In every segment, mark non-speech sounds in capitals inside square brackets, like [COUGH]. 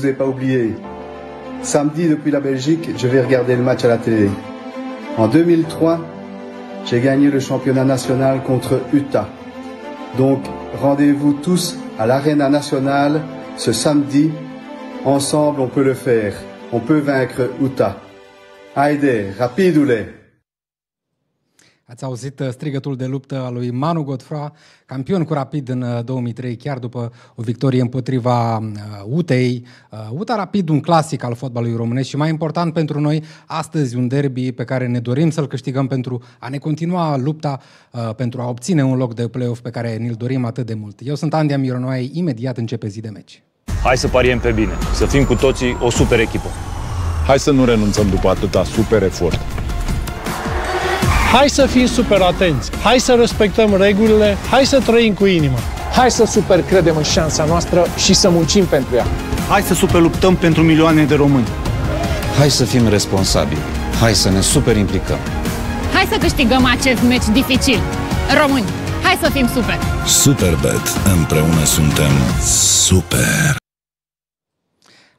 vous ai pas oublié. Samedi, depuis la Belgique, je vais regarder le match à la télé. En 2003, j'ai gagné le championnat national contre Utah. Donc, rendez-vous tous à l'Arena nationale ce samedi. Ensemble, on peut le faire. On peut vaincre Utah. Haide, rapidule! Ați auzit uh, strigătul de luptă al lui Manu Godfra, campion cu Rapid în 2003, uh, chiar după o victorie împotriva uh, UTEI. UTA Rapid, un clasic al fotbalului românesc și mai important pentru noi, astăzi un derby pe care ne dorim să-l câștigăm pentru a ne continua lupta pentru a obține un loc de play-off pe care ne-l dorim atât de mult. Eu sunt Andia Mironoai, imediat începe zi de meci. Hai să pariem pe bine, să fim cu toții o super echipă. Hai să nu renunțăm după atâta super efort. Hai să fim super atenți, hai să respectăm regulile, hai să trăim cu inima. Hai să super credem în șansa noastră și să muncim pentru ea. Hai să super luptăm pentru milioane de români. Hai să fim responsabili. Hai să ne super implicăm. Hai să câștigăm acest meci dificil. Români, hai să fim super! Superbet. Împreună suntem super!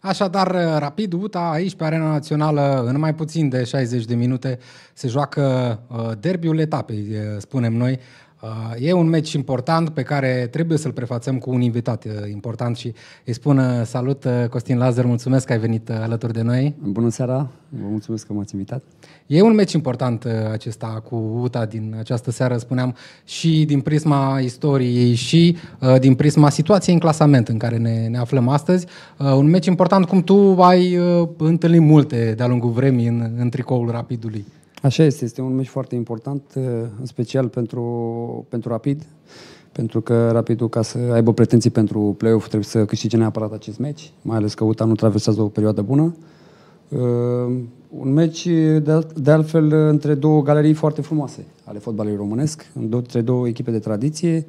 Așadar, rapid, UTA aici pe arena națională, în mai puțin de 60 de minute, se joacă uh, derbiul etapei, spunem noi. Uh, e un meci important pe care trebuie să-l prefațăm cu un invitat uh, important și îi spun salut Costin Lazar, mulțumesc că ai venit alături de noi. Bună seara, vă mulțumesc că m-ați invitat. E un meci important acesta cu UTA din această seară, spuneam, și din prisma istoriei și uh, din prisma situației în clasament în care ne, ne aflăm astăzi. Uh, un meci important cum tu ai uh, întâlnit multe de-a lungul vremii în, în tricoul Rapidului. Așa este, este un meci foarte important, în special pentru, pentru Rapid, pentru că Rapidul, ca să aibă pretenții pentru play-off, trebuie să câștige neapărat acest meci, mai ales că UTA nu traversează o perioadă bună. Uh, un meci, de, de altfel, între două galerii foarte frumoase ale fotbalului românesc, între două echipe de tradiție.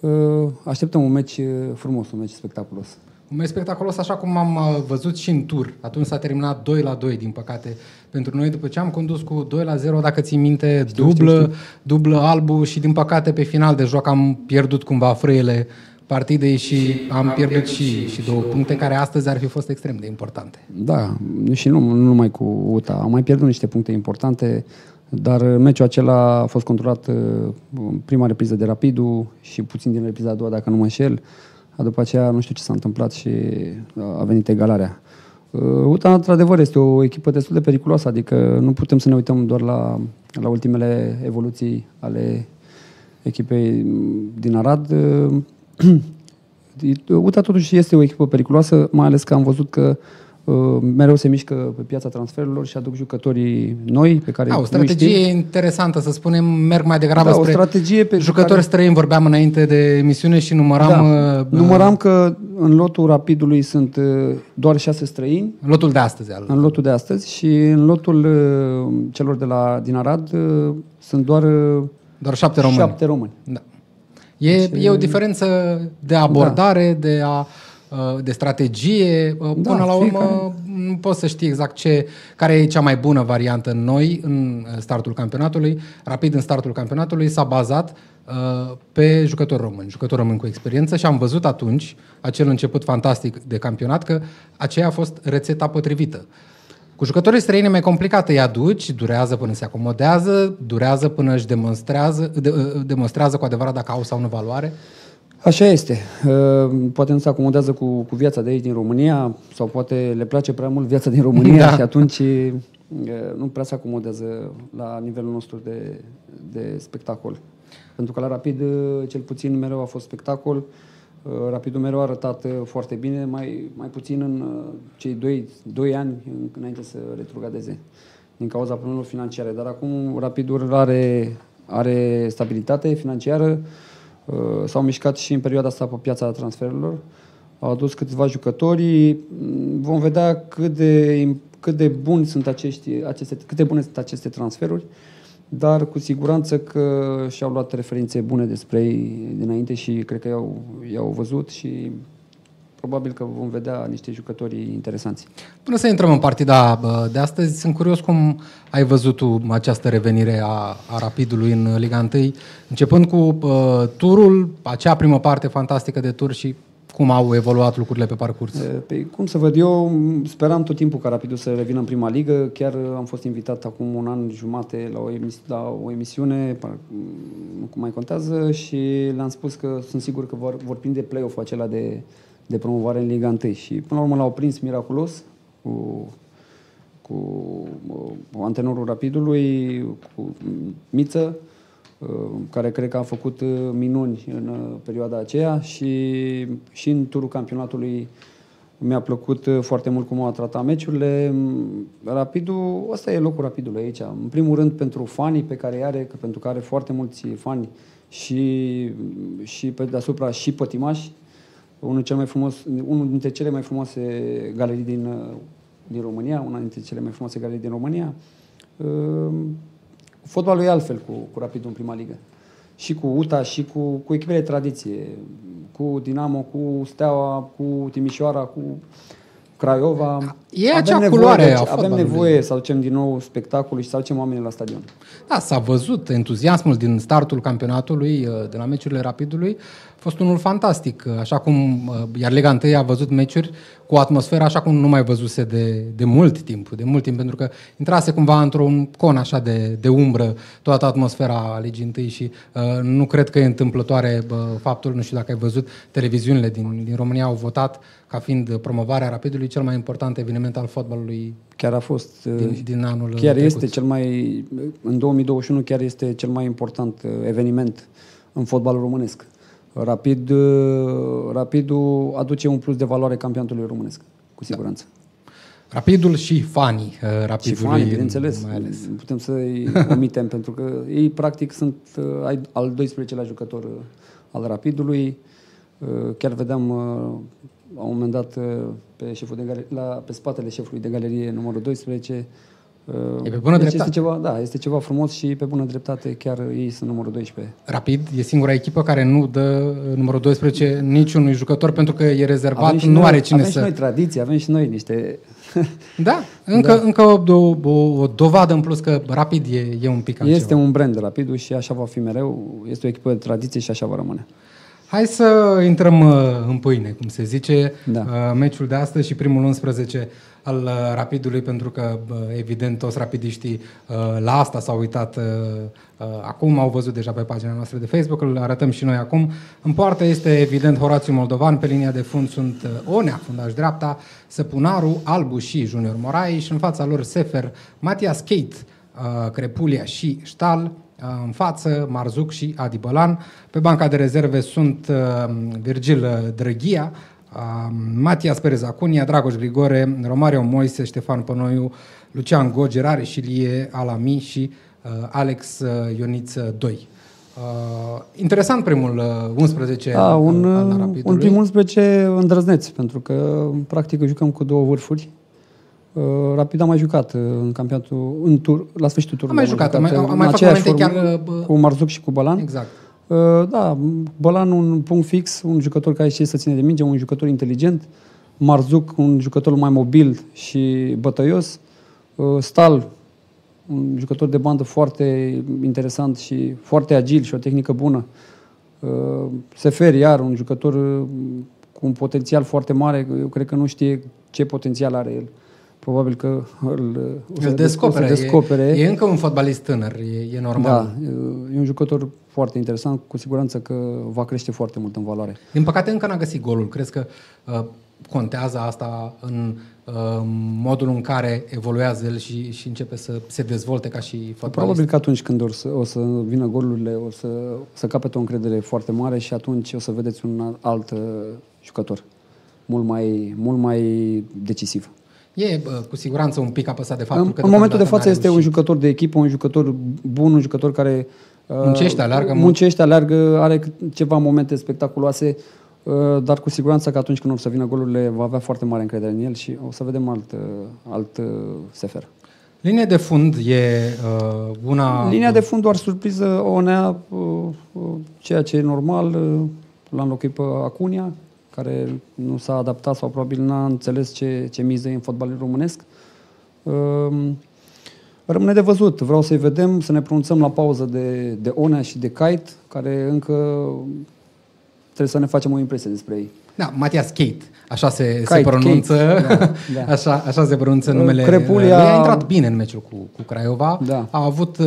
Uh, așteptăm un meci frumos, un meci spectaculos. Un meci spectaculos, așa cum am uh, văzut și în tur. Atunci s-a terminat 2 la 2, din păcate, pentru noi, după ce am condus cu 2 la 0, dacă ții minte, știu, dublă, știu, știu. dublă albu și, din păcate, pe final de joc am pierdut cumva frâiele partidei și am pierdut și, și două puncte care astăzi ar fi fost extrem de importante. Da, și nu, nu numai cu UTA. Am mai pierdut niște puncte importante, dar meciul acela a fost controlat uh, în prima repriză de Rapidu și puțin din repriza a doua, dacă nu mă înșel. După aceea nu știu ce s-a întâmplat și uh, a venit egalarea. Uh, UTA, într-adevăr, este o echipă destul de periculoasă, adică nu putem să ne uităm doar la, la ultimele evoluții ale echipei din Arad. [CLEARS THROAT] UTA totuși este o echipă periculoasă, mai ales că am văzut că uh, mereu se mișcă pe piața transferurilor și aduc jucătorii noi pe care da, o strategie interesantă, să spunem, merg mai degrabă da, spre o strategie pe jucători care... străini. Vorbeam înainte de emisiune și număram... Da. Uh, număram că în lotul Rapidului sunt uh, doar șase străini. În lotul de astăzi. Al... În lotul de astăzi și în lotul uh, celor de la din Arad uh, sunt doar... Uh, doar șapte români. Șapte români. Da. E, deci, e o diferență de abordare, da. de, a, uh, de strategie. Uh, da, până la urmă, fiecare. nu poți să știi exact ce, care e cea mai bună variantă în noi în startul campionatului. Rapid în startul campionatului s-a bazat uh, pe jucători români, jucători români cu experiență și am văzut atunci, acel început fantastic de campionat, că aceea a fost rețeta potrivită. Cu jucătorii străini e mai complicat, îi aduci, durează până se acomodează, durează până își demonstrează, de, demonstrează cu adevărat dacă au sau nu valoare? Așa este. Uh, poate nu se acomodează cu, cu viața de aici din România sau poate le place prea mult viața din România da. și atunci uh, nu prea se acomodează la nivelul nostru de, de spectacol. Pentru că la Rapid, uh, cel puțin, mereu a fost spectacol. Uh, Rapidul mereu a arătat uh, foarte bine, mai, mai puțin în uh, cei doi, doi ani înainte să retrogradeze din cauza problemelor financiare. Dar acum Rapidul are, are stabilitate financiară, s-au mișcat și în perioada asta pe piața transferurilor, au adus câțiva jucători, vom vedea cât de, cât de buni sunt acești, aceste, cât de bune sunt aceste transferuri dar cu siguranță că și-au luat referințe bune despre ei dinainte și cred că i-au, i-au văzut și probabil că vom vedea niște jucători interesanți. Până să intrăm în partida de astăzi, sunt curios cum ai văzut tu această revenire a, a Rapidului în Liga 1, începând cu uh, turul, acea primă parte fantastică de tur și cum au evoluat lucrurile pe parcurs? Păi, cum să văd eu, speram tot timpul ca Rapidul să revină în prima ligă. Chiar am fost invitat acum un an jumate la o, emis- la o emisiune, nu cum mai contează, și le-am spus că sunt sigur că vor, vor prinde play-off acela de, de promovare în Liga 1. Și până la urmă l-au prins miraculos cu, cu antrenorul Rapidului, cu Miță, care cred că a făcut minuni în perioada aceea și, și în turul campionatului mi-a plăcut foarte mult cum a tratat meciurile. Rapidul, ăsta e locul Rapidului aici. În primul rând pentru fanii pe care are, că pentru că are foarte mulți fani și, și pe deasupra și pătimași. Unul, cel mai frumos, unul dintre cele mai frumoase galerii din, din România, una dintre cele mai frumoase galerii din România. Fotbalul e altfel cu, cu Rapidul în prima ligă. Și cu UTA, și cu, cu echipele de tradiție. Cu Dinamo, cu Steaua, cu Timișoara, cu Craiova. E acea avem culoare nevoie, a Avem nevoie să aducem din nou spectacolul și să aducem oamenii la stadion. Da, s-a văzut entuziasmul din startul campionatului, uh, de la meciurile Rapidului. A fost unul fantastic, uh, așa cum, uh, iar Lega 1 a văzut meciuri cu atmosfera așa cum nu mai văzuse de, de mult timp, de mult timp, pentru că intrase cumva într-un con așa de, de umbră toată atmosfera Ligii 1 și uh, nu cred că e întâmplătoare uh, faptul, nu știu dacă ai văzut, televiziunile din, din România au votat ca fiind promovarea Rapidului cel mai important eveniment al fotbalului Chiar a fost din, din anul Chiar trecut. este cel mai în 2021 chiar este cel mai important eveniment în fotbalul românesc. Rapid, Rapidul aduce un plus de valoare campionatului românesc, cu siguranță. Da. Rapidul și fanii Rapidului. Și fanii, bineînțeles. Mai ales. Putem să-i [LAUGHS] omitem, pentru că ei practic sunt al 12-lea jucător al Rapidului. Chiar vedeam la un moment dat pe, șeful de galerie, la, pe spatele șefului de galerie numărul 12 E pe bună deci dreptate. Este ceva, da, este ceva frumos și pe bună dreptate chiar ei sunt numărul 12. Rapid e singura echipă care nu dă numărul 12 niciunui jucător pentru că e rezervat, nu noi, are cine avem să... Avem și noi tradiție, avem și noi niște... [LAUGHS] Da, încă, da. încă o, o, o, o dovadă în plus că Rapid e, e un pic altceva. Este un brand Rapidul și așa va fi mereu. Este o echipă de tradiție și așa va rămâne. Hai să intrăm uh, în pâine, cum se zice, da. uh, meciul de astăzi și primul 11 al uh, Rapidului, pentru că, evident, toți rapidiștii la asta s-au uitat acum, au văzut deja pe pagina noastră de Facebook, îl arătăm și noi acum. În poartă este, evident, Horațiu Moldovan, pe linia de fund sunt Onea, fundaș dreapta, Săpunaru, Albu și Junior Morai și în fața lor Sefer, Matias Kate, Crepulia și Ștal, în față Marzuc și Adi Bălan. Pe banca de rezerve sunt Virgil Drăghia, Matias Perez Acunia, Dragoș Grigore, Romario Moise, Ștefan Pănoiu, Lucian Gogerare și Lie Alami și Alex Ioniț 2. Uh, interesant primul uh, 11 da, un, al, al Rapidului. Un primul 11 îndrăzneț, pentru că practic jucăm cu două vârfuri. Uh, Rapid am mai jucat uh, în campionatul, în tur, la sfârșitul turului. Am mai jucat, am mai, am mai făcut momente chiar... Uh, cu Marzuc și cu Bălan. Exact. Uh, da, Bălan un punct fix, un jucător care știe să ține de minge, un jucător inteligent. Marzuc, un jucător mai mobil și bătăios. Uh, Stal, un jucător de bandă foarte interesant și foarte agil și o tehnică bună. Uh, Sefer, iar, un jucător cu un potențial foarte mare. Eu cred că nu știe ce potențial are el probabil că îl, îl descopere. descopere. E, e încă un fotbalist tânăr, e, e normal. Da, e un jucător foarte interesant, cu siguranță că va crește foarte mult în valoare. Din păcate încă n-a găsit golul. Crezi că uh, contează asta în uh, modul în care evoluează el și, și începe să se dezvolte ca și fotbalist? Probabil că atunci când o să, o să vină golurile, o să, o să capete o încredere foarte mare și atunci o să vedeți un alt uh, jucător mult mai, mult mai decisiv. E cu siguranță un pic apăsat de faptul în, că... În momentul de față este un jucător de echipă, un jucător bun, un jucător care... Muncește, aleargă Muncește, aleargă, are ceva momente spectaculoase, dar cu siguranță că atunci când o să vină golurile va avea foarte mare încredere în el și o să vedem alt, alt sefer. Linia de fund e uh, una... Linia de fund doar surpriză Onea, uh, uh, ceea ce e normal, uh, l-a înlocuit pe Acunia, care nu s-a adaptat sau probabil n-a înțeles ce, ce miză e în fotbalul românesc. Rămâne de văzut. Vreau să-i vedem, să ne pronunțăm la pauză de, de Onea și de Kite, care încă trebuie să ne facem o impresie despre ei. Da, Matias Kate, așa se, Kite, se pronunță, Kate, da, da. [LAUGHS] Așa, așa se pronunță numele. Crepulia... a intrat bine în meciul cu, cu Craiova, da. a avut uh,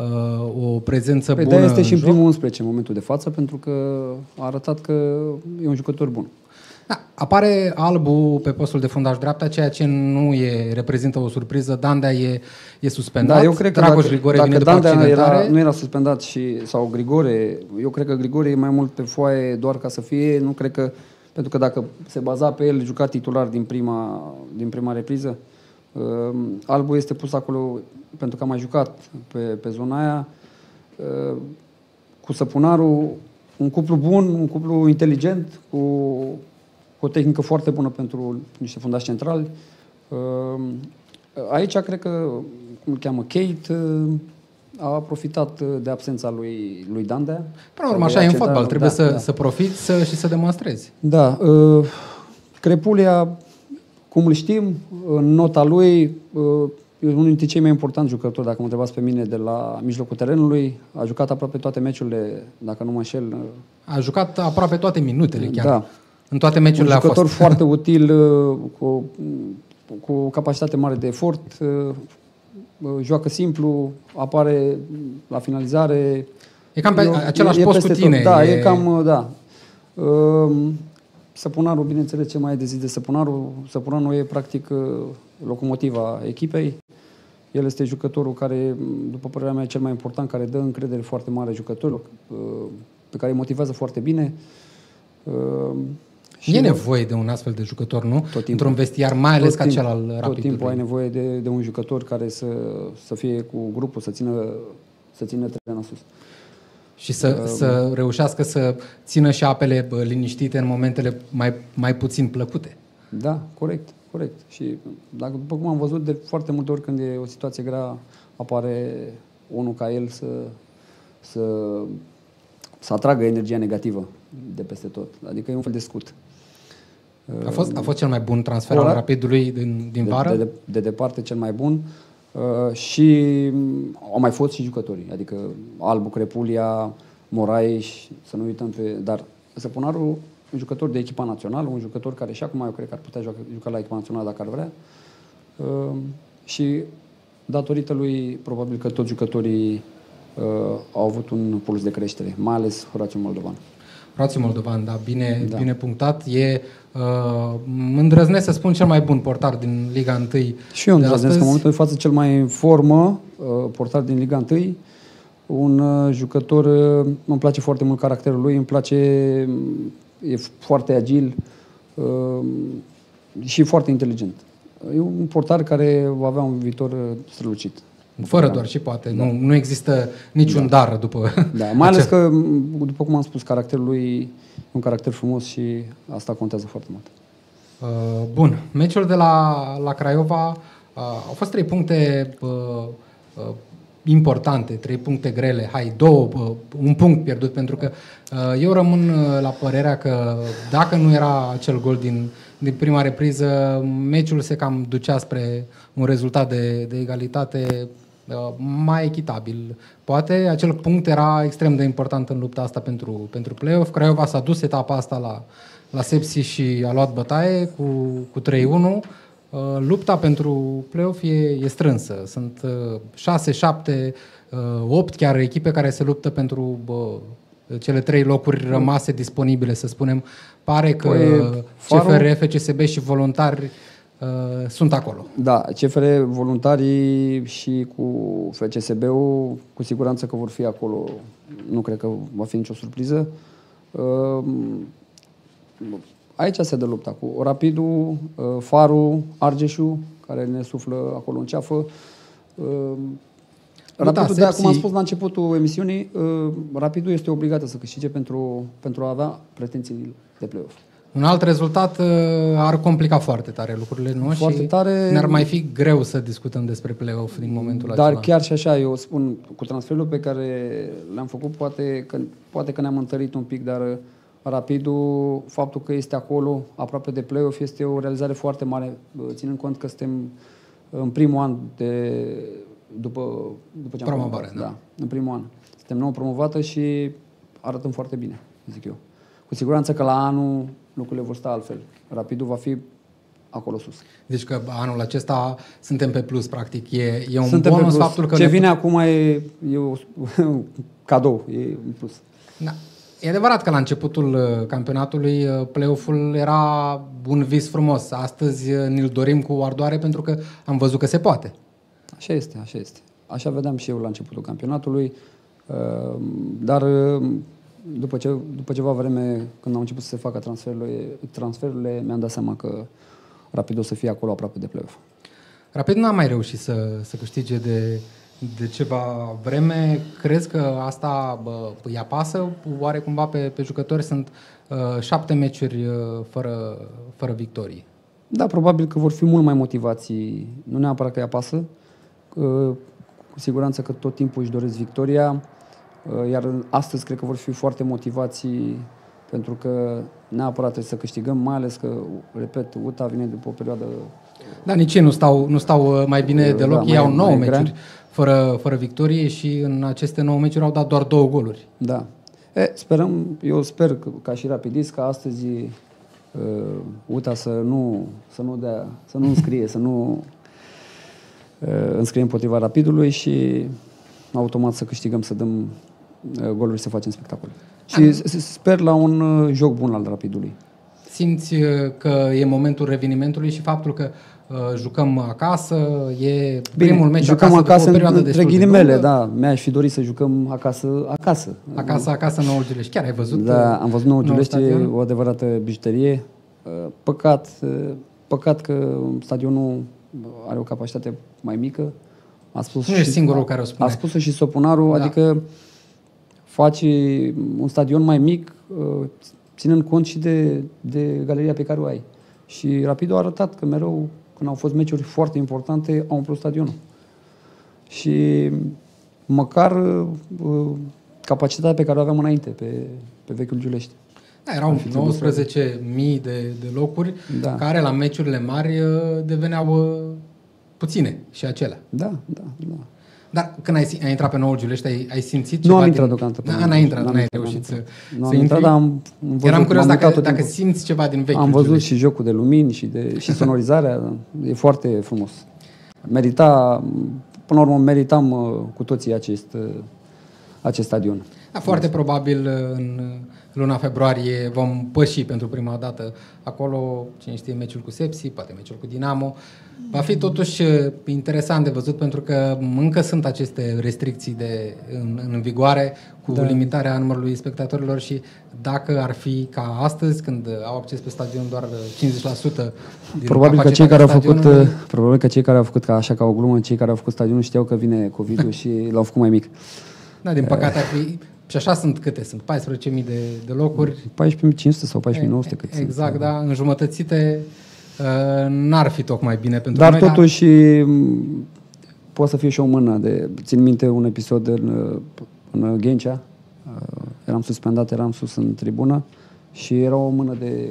uh, o prezență păi bună. De este și în primul 11 în momentul de față, pentru că a arătat că e un jucător bun. Da, apare Albu pe postul de fundaș dreapta, ceea ce nu e, reprezintă o surpriză. Dandea e, e suspendat. Da, eu cred că Dragoș dacă, Grigore dacă vine Dandea după era, nu era suspendat și, sau Grigore, eu cred că Grigore e mai mult pe foaie doar ca să fie, nu cred că, pentru că dacă se baza pe el, juca titular din prima, din prima repriză, uh, Albu este pus acolo pentru că a mai jucat pe, pe zona aia, uh, cu Săpunarul, un cuplu bun, un cuplu inteligent, cu cu o tehnică foarte bună pentru niște fundași centrali. Ehm, aici cred că, cum îl cheamă, Kate, a profitat de absența lui, lui Dandea. Până la urmă, așa e în fotbal, trebuie da, să, da. să profiți să, și să demonstrezi. Da. Ehm, Crepulia, cum îl știm, în nota lui, ehm, e unul dintre cei mai importanti jucători, dacă mă întrebați pe mine, de la mijlocul terenului. A jucat aproape toate meciurile, dacă nu mă înșel. A jucat aproape toate minutele chiar. Da. În toate meciurile a fost. Un jucător [LAUGHS] foarte util, uh, cu, cu capacitate mare de efort, uh, uh, joacă simplu, apare la finalizare. E cam pe e, același e, post cu tine. Tot. Da, e, e cam, da. Um, Săpunarul, bineînțeles, ce mai e de zis de Săpunarul, Săpunarul e practic locomotiva echipei. El este jucătorul care, după părerea mea, e cel mai important, care dă încredere foarte mare jucătorilor, pe care îi motivează foarte bine. Și e nevoie de un astfel de jucător, nu? Tot timpul. Într-un vestiar, mai ales ca cel al Rapidului. Tot timpul ai nevoie de, de un jucător care să, să fie cu grupul, să țină, să țină trenul sus. Și să, uh, să reușească să țină și apele liniștite în momentele mai, mai puțin plăcute. Da, corect, corect. Și dacă, după cum am văzut, de foarte multe ori când e o situație grea, apare unul ca el să, să, să atragă energia negativă de peste tot. Adică e un fel de scut. A fost, a fost cel mai bun transfer al Rapidului din, din de, vară? De, de, de departe cel mai bun. Uh, și au mai fost și jucătorii, adică Albu, Crepulia, Moraes, să nu uităm pe... Dar Săpunarul, un jucător de echipa națională, un jucător care și acum eu cred că ar putea juca, juca la echipa națională dacă ar vrea. Uh, și datorită lui, probabil că toți jucătorii uh, au avut un puls de creștere, mai ales Horațiu Moldovan. Horațiu Moldovan, da, bine, da. bine punctat. E Uh, îndrăznesc să spun cel mai bun portar din Liga 1 Și eu îndrăznesc în momentul de față cel mai în formă uh, portar din Liga 1 un uh, jucător, uh, îmi place foarte mult caracterul lui, îmi place, e foarte agil uh, și foarte inteligent. E un portar care va avea un viitor uh, strălucit. Fără doar și poate. Da. Nu, nu există niciun da. dar după... Da, mai ales că, după cum am spus, caracterul lui un caracter frumos și asta contează foarte mult. Uh, bun. Meciul de la, la Craiova uh, au fost trei puncte uh, uh, importante, trei puncte grele, hai, două, uh, un punct pierdut, pentru că uh, eu rămân uh, la părerea că dacă nu era acel gol din, din prima repriză, meciul se cam ducea spre un rezultat de, de egalitate Uh, mai echitabil. Poate acel punct era extrem de important în lupta asta pentru, pentru play-off. Craiova s-a dus etapa asta la, la Sepsi și a luat bătaie cu, cu 3-1. Uh, lupta pentru play-off e, e strânsă. Sunt 6, 7, 8 chiar echipe care se luptă pentru bă, cele trei locuri rămase disponibile, să spunem. Pare că păi, CFR, FCSB și voluntari uh, sunt acolo. Da, CFR, voluntarii și cu FCSB-ul cu siguranță că vor fi acolo. Nu cred că va fi nicio surpriză. Uh, aici se dă lupta cu Rapidul, uh, Farul, Argeșul, care ne suflă acolo în ceafă. Uh, Rapidul, da, de, cum am spus la începutul emisiunii, uh, Rapidul este obligat să câștige pentru, pentru a avea pretenții de play-off. Un alt rezultat uh, ar complica foarte tare lucrurile, nu? Foarte și tare. Ne-ar mai fi greu să discutăm despre play-off din momentul Dar acela. Dar chiar și așa, eu spun, cu transferul pe care le-am făcut, poate că, poate că ne-am întărit un pic, dar uh, Rapidul, faptul că este acolo, aproape de play-off, este o realizare foarte mare, uh, ținând cont că suntem în primul an de, după, după ce am Promovare, da. da. în primul an. Suntem nou promovată și arătăm foarte bine, zic eu cu siguranță că la anul lucrurile vor sta altfel. Rapidul va fi acolo sus. Deci că anul acesta suntem pe plus, practic. E, e un Suntem bonus pe plus. faptul că... Ce ne vine acum e, e o, [LAUGHS] cadou, e un plus. Da. E adevărat că la începutul uh, campionatului uh, play-off-ul era un vis frumos. Astăzi uh, ne-l dorim cu ardoare pentru că am văzut că se poate. Așa este, așa este. Așa vedeam și eu la începutul campionatului, uh, dar uh, după, ce, după ceva vreme, când au început să se facă transferurile, transferurile mi-am dat seama că Rapid o să fie acolo aproape de play-off. Rapid n-a mai reușit să, să câștige de, de ceva vreme. Crezi că asta bă, îi apasă oare cumva pe, pe jucători? Sunt uh, șapte meciuri uh, fără, fără victorii. Da, probabil că vor fi mult mai motivați, nu neapărat că îi apasă, uh, cu siguranță că tot timpul își doresc victoria, uh, iar astăzi cred că vor fi foarte motivați pentru că neapărat trebuie să câștigăm, mai ales că, repet, UTA vine după o perioadă... Da, nici ei nu stau, nu stau uh, mai bine deloc, Da, ei mai- au 9 mai meciuri grea. fără, fără victorie și în aceste 9 meciuri au dat doar două goluri. Da. E, sperăm, eu sper că, ca și rapidist ca astăzi uh, UTA să nu, să nu dea, să nu înscrie, să nu uh, înscrie împotriva rapidului și automat să câștigăm, să dăm uh, goluri și să facem spectacol. Și s- s- sper la un uh, joc bun al rapidului. Simți uh, că e momentul revenimentului și faptul că uh, jucăm acasă, e primul meci jucăm acasă, acasă, după o perioadă între destul de ghilimele, lungă. da. Mi-aș fi dorit să jucăm acasă, acasă. Acasă, acasă, Noul Giulești. Chiar ai văzut? Da, uh, am văzut nouă noul Giulești, e stadion? o adevărată bijuterie. Uh, Păcat, uh, păcat că stadionul are o capacitate mai mică. A spus Nu ești singurul care o spune. A spus și Sopunaru, Da. adică faci un stadion mai mic, uh, ținând cont și de, de galeria pe care o ai. Și Rapidul a arătat că mereu, când au fost meciuri foarte importante, au umplut stadionul. Și măcar uh, capacitatea pe care o aveam înainte, pe, pe vechiul Giulești. Da, erau 19.000 de, de locuri Da. care la meciurile mari uh, deveneau uh, puține și acelea. Da, da, da. Dar când ai, ai intrat pe Noul Giulești, ai, ai simțit Nu ceva am intrat din... deocamdată pe Da, Noul n-ai intrat, Giulești, n-ai n-am reușit intrat, să, Nu să am intrat, intri. dar am, am văzut, Eram curios m-am dacă, uitat tot dacă timpul. simți ceva din vechiul Am văzut Giulești. și jocul de lumini și, de, și sonorizarea. e foarte frumos. Merita, până la urmă, meritam uh, cu toții acest, uh, acest stadion. Da, foarte probabil uh, în luna februarie vom păși pentru prima dată acolo, cine știe, meciul cu Sepsi, poate meciul cu Dinamo. Va fi totuși uh, interesant de văzut pentru că încă sunt aceste restricții de, în, în vigoare cu Da. da. limitarea numărului spectatorilor și dacă ar fi ca astăzi, când uh, au acces pe stadion doar uh, 50% din Probabil că cei care au făcut, stadionului, uh, probabil că cei care au făcut ca așa ca o glumă, cei care au făcut stadionul știau că vine COVID-ul [LAUGHS] și l-au făcut mai mic. Da, din păcate ar fi... Și așa sunt câte? Sunt 14.000 de, de locuri. 14.500 sau 14.900 cât sunt. Exact, da, înjumătățite uh, n-ar fi tocmai bine pentru Dar noi. totuși m, poate să fie și o mână de... Țin minte un episod în, în Ghencea, uh, eram suspendat, eram sus în tribună și era o mână de,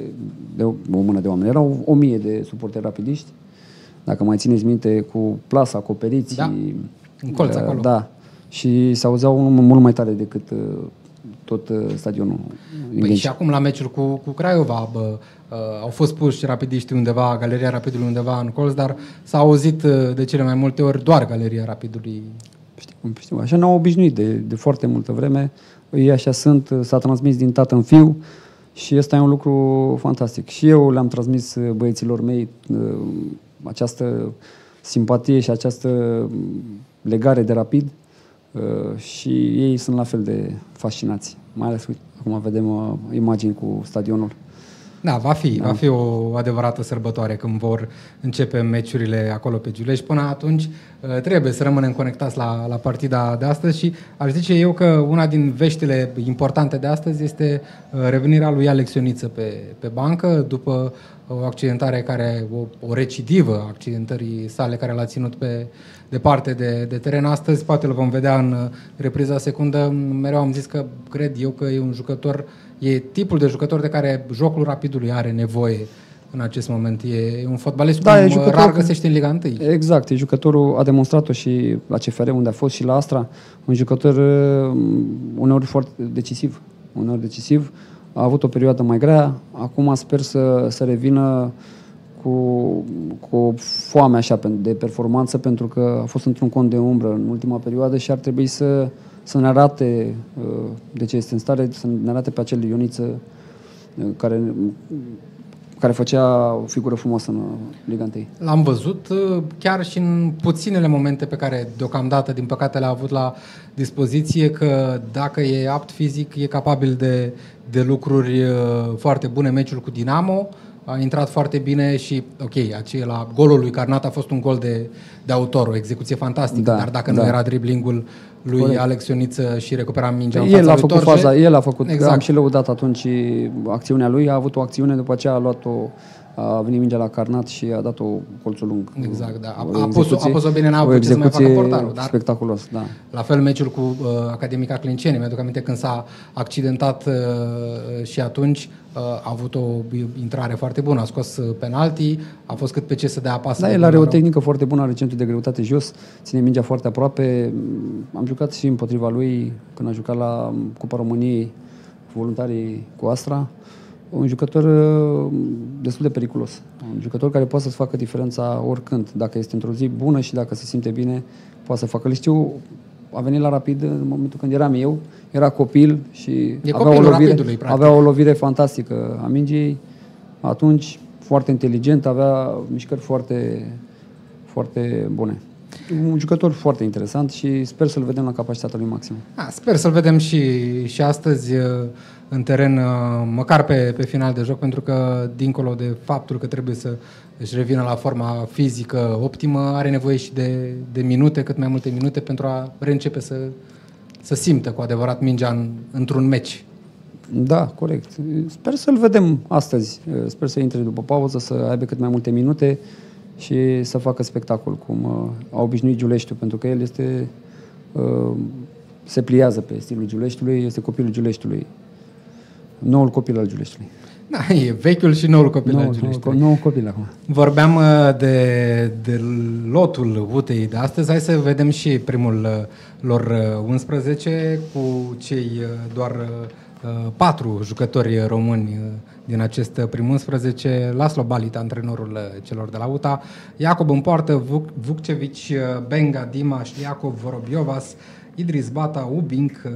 de o mână de oameni, erau o mie de suporteri rapidiști, dacă mai țineți minte, cu plasa, acoperiți. Da, în colț uh, acolo. Da, și se auzeau mult mai tare decât uh, tot uh, stadionul. din Păi Ghencea. și acum la meciul cu, cu Craiova bă, uh, au fost puși rapidiștii undeva, Galeria Rapidului undeva în colț, dar s-a auzit uh, de cele mai multe ori doar Galeria Rapidului. Știu, știu, așa ne-au obișnuit de, de foarte multă vreme. Ei așa sunt, s-a transmis din tată în fiu și ăsta e un lucru fantastic. Și eu le-am transmis uh, băieților mei uh, această simpatie și această mm, legare de rapid uh, și ei sunt la fel de fascinați. Mai ales, uite, acum vedem uh, imagini cu stadionul. Da, va fi, da. va fi o adevărată sărbătoare când vor începe meciurile acolo pe Giulești. Până atunci uh, trebuie să rămânem conectați la, la partida de astăzi și aș zice eu că una din veștile importante de astăzi este uh, revenirea lui Alex Ioniță pe, pe bancă după o accidentare care, o, o recidivă a accidentării sale care l-a ținut pe departe de, de teren astăzi. Poate îl vom vedea în uh, repriza secundă. Mereu am zis că cred eu că e un jucător E tipul de jucător de care jocul rapidului are nevoie în acest moment. E un fotbalist Da, cum e jucător- rar găsește în Liga 1. Exact, e jucătorul, a demonstrat-o și la CFR unde a fost și la Astra, un jucător uh, uneori foarte decisiv, uneori decisiv, a avut o perioadă mai grea, acum sper să, să revină cu, cu o foame așa de performanță pentru că a fost într-un cont de umbră în ultima perioadă și ar trebui să, să ne arate uh, de ce este în stare, să ne arate pe acel Ioniță uh, care, care făcea o figură frumoasă în Liga 1. L-am văzut uh, chiar și în puținele momente pe care deocamdată, din păcate, le-a avut la dispoziție, că dacă e apt fizic, e capabil de, de lucruri foarte bune. Meciul cu Dinamo, a intrat foarte bine și, ok, acela, golul lui Carnat a fost un gol de, de autor, o execuție fantastică, da, dar dacă da. nu era driblingul lui Corect. Alex Ioniță și recupera mingea în el fața a făcut lui Torje, faza, el a făcut, exact. am și lăudat atunci acțiunea lui, a avut o acțiune, după aceea a luat-o a venit mingea la carnat și a dat-o colțul lung. Exact, da. A, a, pus, a pus-o bine, n-a putut să mai facă portarul. Dar spectaculos, da. La fel meciul cu uh, Academica Clinceni, mi-aduc aminte când s-a accidentat uh, și atunci uh, a avut o intrare foarte bună, a scos uh, penalti, a fost cât pe ce să dea apasă. Da, el are o tehnică foarte bună, are centru de greutate jos, ține mingea foarte aproape. Am jucat și împotriva lui când a jucat la Cupa României voluntarii cu Astra un jucător uh, destul de periculos. Un jucător care poate să-ți facă diferența oricând. Dacă este într-o zi bună și dacă se simte bine, poate să facă. Le știu, a venit la Rapid în momentul când eram eu, era copil și e avea o, lovire, avea o lovire fantastică a mingii. Atunci, foarte inteligent, avea mișcări foarte, foarte bune. Un jucător foarte interesant și sper să-l vedem la capacitatea lui maximă. A, sper să-l vedem și, și astăzi uh, în teren, uh, măcar pe, pe final de joc, pentru că, dincolo de faptul că trebuie să își revină la forma fizică optimă, are nevoie și de, de minute, cât mai multe minute, pentru a reîncepe să, să simtă cu adevărat mingea în, într-un meci. Da, corect. Sper să-l vedem astăzi. Sper să intre după pauză, să aibă cât mai multe minute și să facă spectacol, cum uh, a obișnuit Giuleștiu, pentru că el este uh, se pliază pe stilul Giuleștiului, este copilul Giuleștiului noul copil al Giuleștiului. Da, e vechiul și noul copil nou, al Giuleștiului. Nou, nou copil acum. Vorbeam uh, de, de lotul Utei de astăzi. Hai să vedem și primul uh, lor 11 uh, cu cei doar patru jucători români din acest prim 11. Laslo Balit, antrenorul celor de la UTA, Iacob în poartă, Vukcevici, Benga, Dimaș, Iacov Vorobiovas, Idris Bata, Ubing, uh,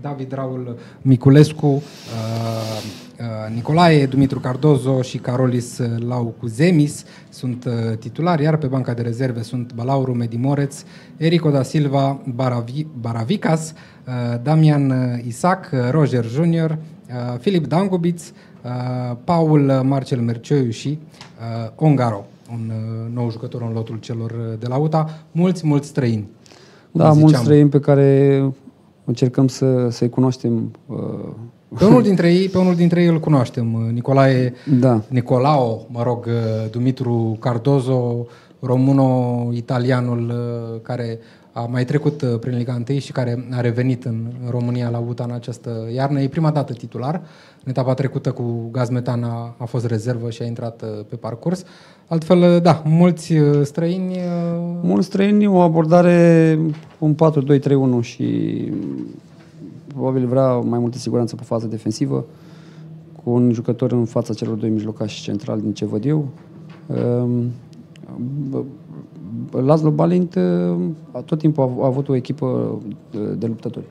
David Raul Miculescu, uh, uh, Nicolae, Dumitru Cardozo și Carolis Laucuzemis sunt titulari, iar pe banca de rezerve sunt Balauru Medimoreț, Erico da Silva Baravi, Baravicas, Damian Isaac, Roger Junior, Filip Dangubiț, Paul Marcel Mercioiu și Ongaro, un nou jucător în lotul celor de la UTA, mulți, mulți străini. Da, mulți străini pe care încercăm să, să-i cunoaștem. Uh, pe unul dintre ei, pe unul dintre ei îl cunoaștem, uh, Nicolae da. Nicolao, mă rog, uh, Dumitru Cardozo, româno-italianul care a mai trecut prin Liga 1 și care a revenit în România la UTA în această iarnă. E prima dată titular. În etapa trecută cu Gazmetan a, a fost rezervă și a intrat pe parcurs. Altfel, da, mulți uh, străini... Uh, mulți străini, o abordare un 4-2-3-1 și probabil vrea mai multă siguranță pe faza defensivă, cu un jucător în fața celor doi mijlocași centrali din ce văd eu. Um, Laszlo Balint uh, tot timpul a avut o echipă de luptători.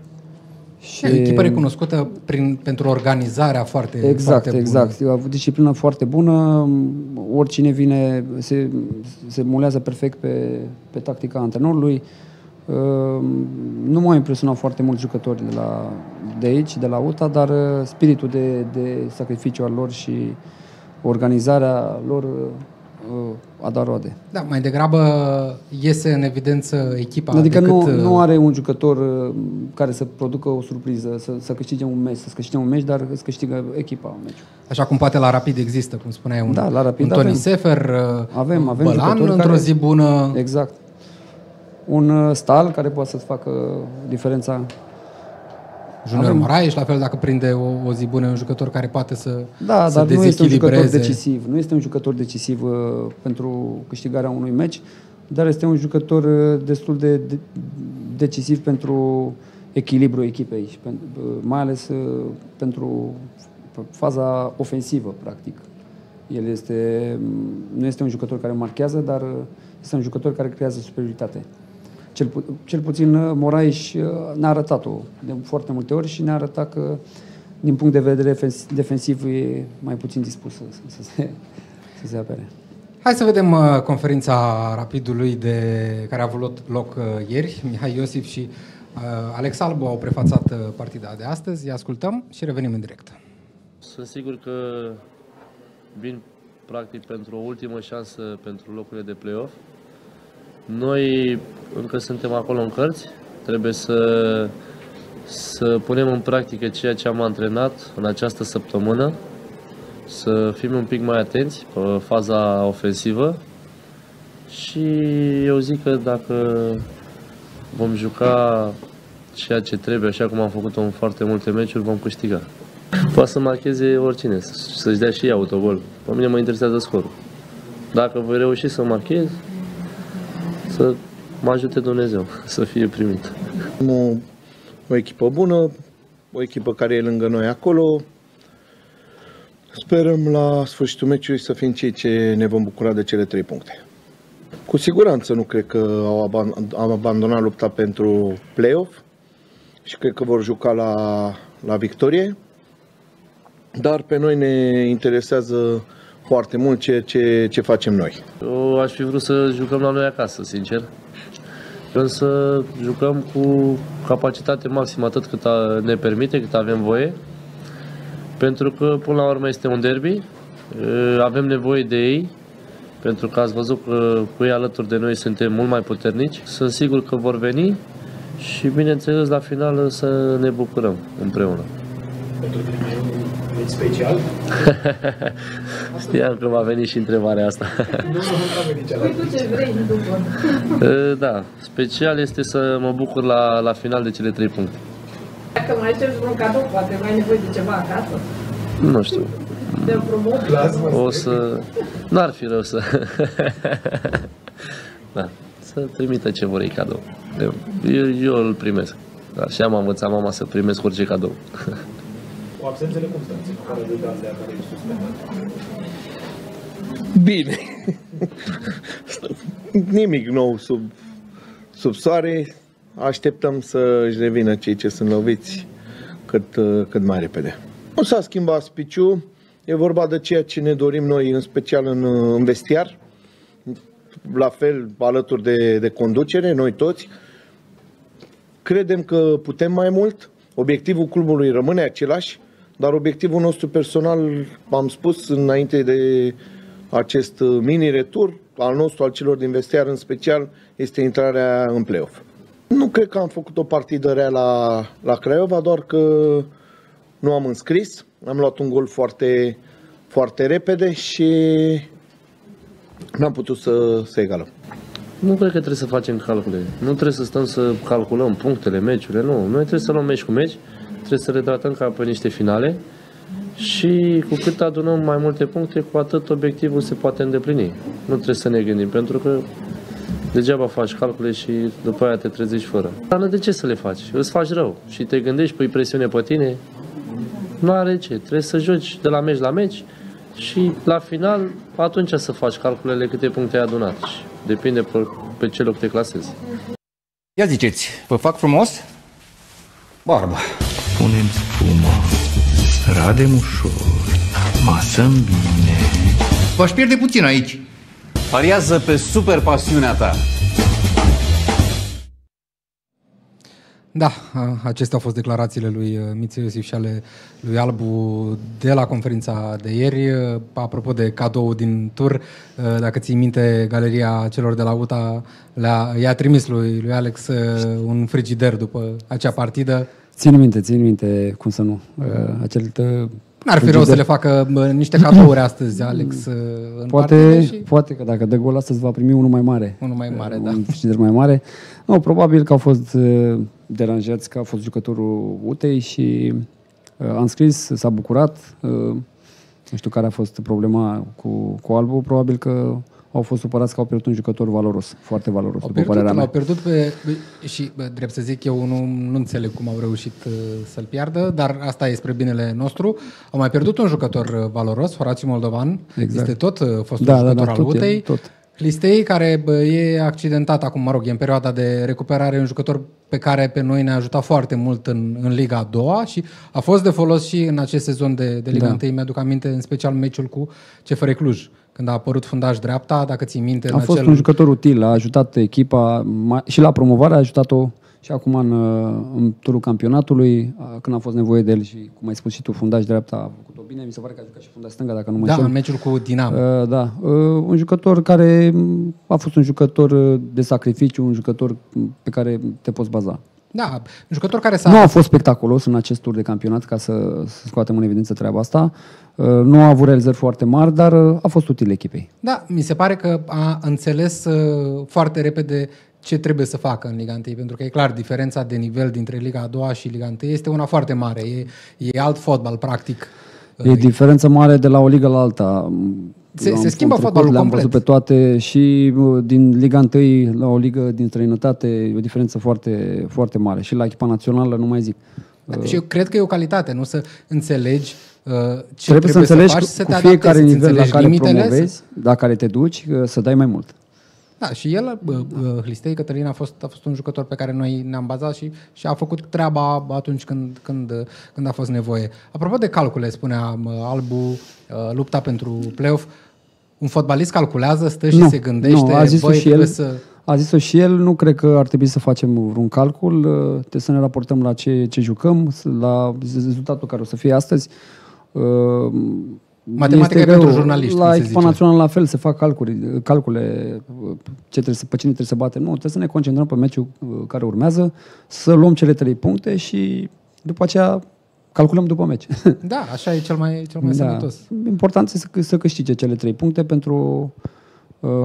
Și... Echipă recunoscută prin, pentru organizarea foarte Exact, foarte bună. exact. A avut disciplină foarte bună. Oricine vine se, se mulează perfect pe, pe tactica antrenorului. Ehm, nu m-au impresionat foarte mulți jucători de, la, de aici, de la UTA, dar uh, spiritul de, de sacrificiu al lor și organizarea lor uh, a dat roade. Da, mai degrabă iese în evidență echipa. Adică decât... nu, uh, nu are un jucător uh, care să producă o surpriză, să, să câștige un meci, să câștige un meci, dar să câștigă echipa un meci. Așa cum poate la Rapid există, cum spuneai, un, da, la Rapid un Tony avem. Sefer, avem, avem Bălan într-o care... zi bună. Exact. Un Stal care poate să-ți facă diferența Junior Avem... Moraes, la fel dacă prinde o, o zi bună, un jucător care poate să Da, să dar nu este un jucător decisiv. Nu este un jucător decisiv uh, pentru câștigarea unui meci, dar este un jucător uh, destul de, de decisiv pentru echilibrul echipei și pentru, uh, mai ales uh, pentru pe faza ofensivă, practic. El este, nu este un jucător care marchează, dar este un jucător care creează superioritate. Cel, pu- cel puțin uh, Moraes uh, ne-a arătat-o de foarte multe ori și ne-a arătat că din punct de vedere defensiv e mai puțin dispus să, să, se, să se apere. Hai să vedem uh, conferința rapidului de, care a avut loc uh, ieri. Mihai Iosif și uh, Alex Albu au prefațat uh, partida de astăzi. Îi ascultăm și revenim în direct. Sunt sigur că vin practic pentru o ultimă șansă pentru locurile de play-off. Noi încă suntem acolo în cărți, trebuie să, să punem în practică ceea ce am antrenat în această săptămână, să fim un pic mai atenți pe faza ofensivă și eu zic că dacă vom juca ceea ce trebuie, așa cum am făcut-o în foarte multe meciuri, vom câștiga. Poate să marcheze oricine, să-și dea și ea autogol. Pe mine mă interesează scorul. Dacă voi reuși să marchez, să mă ajute Dumnezeu [LAUGHS] să fie primit. O, o echipă bună, o echipă care e lângă noi acolo. Sperăm la sfârșitul meciului să fim cei ce ne vom bucura de cele trei puncte. Cu siguranță nu cred că au, aban- au abandonat lupta pentru play-off și cred că vor juca la, la victorie. Dar pe noi ne interesează foarte mult ce, ce, ce facem noi. Eu aș fi vrut să jucăm la noi acasă, sincer. Vrem să jucăm cu capacitate maximă atât cât a- ne permite, cât avem voie. Pentru că, până la urmă, este un derby. E, Avem nevoie de ei. Pentru că ați văzut că cu ei alături de noi suntem mult mai puternici. Sunt sigur că vor veni și, bineînțeles, la final să ne bucurăm împreună. Pentru tine e un meci special? [LAUGHS] Știam că va veni și întrebarea asta. nu, nu, nu a venit cealaltă. Păi tu ce vrei după. E, Da, special este să mă bucur la, la final de cele trei puncte. Dacă mai aștepți vreun cadou, poate mai ai nevoie de ceva acasă. Nu știu. De un promobil. O să... N-ar fi rău să... da, să trimită ce vor ei cadou. Eu, eu, eu îl primesc. Așa m-a învățat mama să primesc orice cadou. Cu absențele cum stă? În afară de Galdea care e suspendat. Bine. [LAUGHS] Nimic nou sub, sub soare. Așteptăm să își revină cei ce sunt loviți cât, uh, cât mai repede. Nu s-a schimbat spiciu. E vorba de ceea ce ne dorim noi, în special în, uh, în vestiar. La fel, alături de, de conducere, noi toți. Credem că putem mai mult. Obiectivul clubului rămâne același, dar obiectivul nostru personal, am spus înainte de acest uh, mini-retur, al nostru, al celor din vestiar în special, este intrarea în play-off. Nu cred că am făcut o partidă rea la, la Craiova, doar că nu am înscris. Am luat un gol foarte, foarte repede și n-am putut să, să egalăm. Nu cred că trebuie să facem calcule. Nu trebuie să stăm să calculăm punctele, meciurile, nu. Noi trebuie să luăm meci cu meci, trebuie să le tratăm ca pe niște finale și cu cât adunăm mai multe puncte, cu atât obiectivul se poate îndeplini. Nu trebuie să ne gândim, pentru că degeaba faci calcule și după aia te trezești fără. Dar de ce să le faci? Îți faci rău și te gândești, pui presiune pe tine. Nu are ce. Trebuie să joci de la meci la meci și la final, atunci să faci calculele câte puncte ai adunat. Și depinde pe, pe ce loc te clasezi. Ia ziceți, vă fac frumos? Barbă. Punem spuma, radem ușor, masăm bine. V-aș pierde puțin aici. Pariază pe super pasiunea ta. Da, a- acestea au fost declarațiile lui uh, Miță Iosif și ale lui Albu de la conferința de ieri. Uh, Apropo de cadou din tur, uh, dacă ții minte, galeria celor de la UTA le-a, i-a trimis lui, lui Alex uh, un frigider după acea partidă. Țin minte, țin minte, cum să nu, uh, acel... Uh, N-ar fi rău să le facă bă, niște cadouri astăzi, Alex, uh, în Poate, partidă și poate că dacă dă gol astăzi va primi unul mai mare. unul mai mare, da. Un frigider mai mare. Nu, probabil că au fost uh, deranjați, că a fost jucătorul Utei și uh, a înscris, s-a bucurat. Uh, nu știu care a fost problema cu, cu Albu, probabil că au fost supărați că au pierdut un jucător valoros, foarte valoros, Au după pierdut, părerea mea. l-au pierdut pe, și, bă, drept să zic, eu nu, nu înțeleg cum au reușit uh, să-l piardă, dar asta e spre binele nostru. Au mai pierdut un jucător uh, valoros, Horațiu Moldovan, Exact. este tot uh, fostul Da, da, jucător da, al tot e, Utei. tot. Clistei, care bă, e accidentat acum, mă rog, e în perioada de recuperare, un jucător pe care pe noi ne-a ajutat foarte mult în, în Liga a doua și a fost de folos și în acest sezon de, de Liga Da. da. 1. Mi-aduc aminte în special meciul cu CFR Cluj, când a apărut fundaș dreapta, dacă ții minte, A în fost acel... un jucător util, a ajutat echipa mai- și la promovare, a ajutat-o și acum în, uh, în turul campionatului, uh, când a fost nevoie de el și, cum ai spus și tu, fundaș dreapta a făcut-o bine. Mi se pare că a jucat și fundaș stânga, dacă nu mă Da, înșel. în meciul cu Dinamo. Uh, da, uh, un jucător care m, a fost un jucător uh, de sacrificiu, un jucător m, pe care te poți baza. Da, un jucător care s-a... Nu a fost spectaculos în acest tur de campionat, ca să, să scoatem în evidență treaba asta. Uh, Nu a avut realizări foarte mari, dar uh, a fost util echipei. Da, mi se pare că a înțeles uh, foarte repede ce trebuie să facă în Liga 1, pentru că e clar, diferența de nivel dintre Liga a doua și Liga 1 este una foarte mare. E, e alt fotbal, practic. E diferență mare de la o ligă la alta. Se- Eu se am- schimbă am trecut, fotbalul Le-am complet. văzut pe toate și uh, din Liga 1 la o ligă din străinătate e o diferență foarte, foarte mare. Și la echipa națională nu mai zic. Uh, Și eu cred că e o calitate, nu să înțelegi uh, ce trebuie, să înțelegi faci, cu, să cu te fiecare adaptezi, să nivel la înțelegi care limitele, promovezi, Să... la care te duci, uh, să dai mai mult. Da, și el, bă, bă, Hlistei Cătălin, a fost, a fost un jucător pe care noi ne-am bazat și, și a făcut treaba atunci când, când, când a fost nevoie. Apropo de calcule, spunea mă, Albu, uh, lupta pentru play-off, un fotbalist calculează, stă și nu, se gândește, nu, a zis-o băi, și el, trebuie să... A zis-o și el, nu cred că ar trebui să facem vreun calcul, uh, trebuie să ne raportăm la ce, ce jucăm, să- la rezultatul care o să fie astăzi. Uh, Matematica este e pentru greu. jurnaliști, La cum se echipa zice. națională la fel se fac calcule, calcule uh, ce trebuie să, pe cine trebuie să batem. Nu, trebuie să ne concentrăm pe meciul uh, care urmează, să luăm cele trei puncte și după aceea calculăm după meci. Da, așa e cel mai, cel mai da. sănătos. Important este să, să câștige cele trei puncte pentru uh,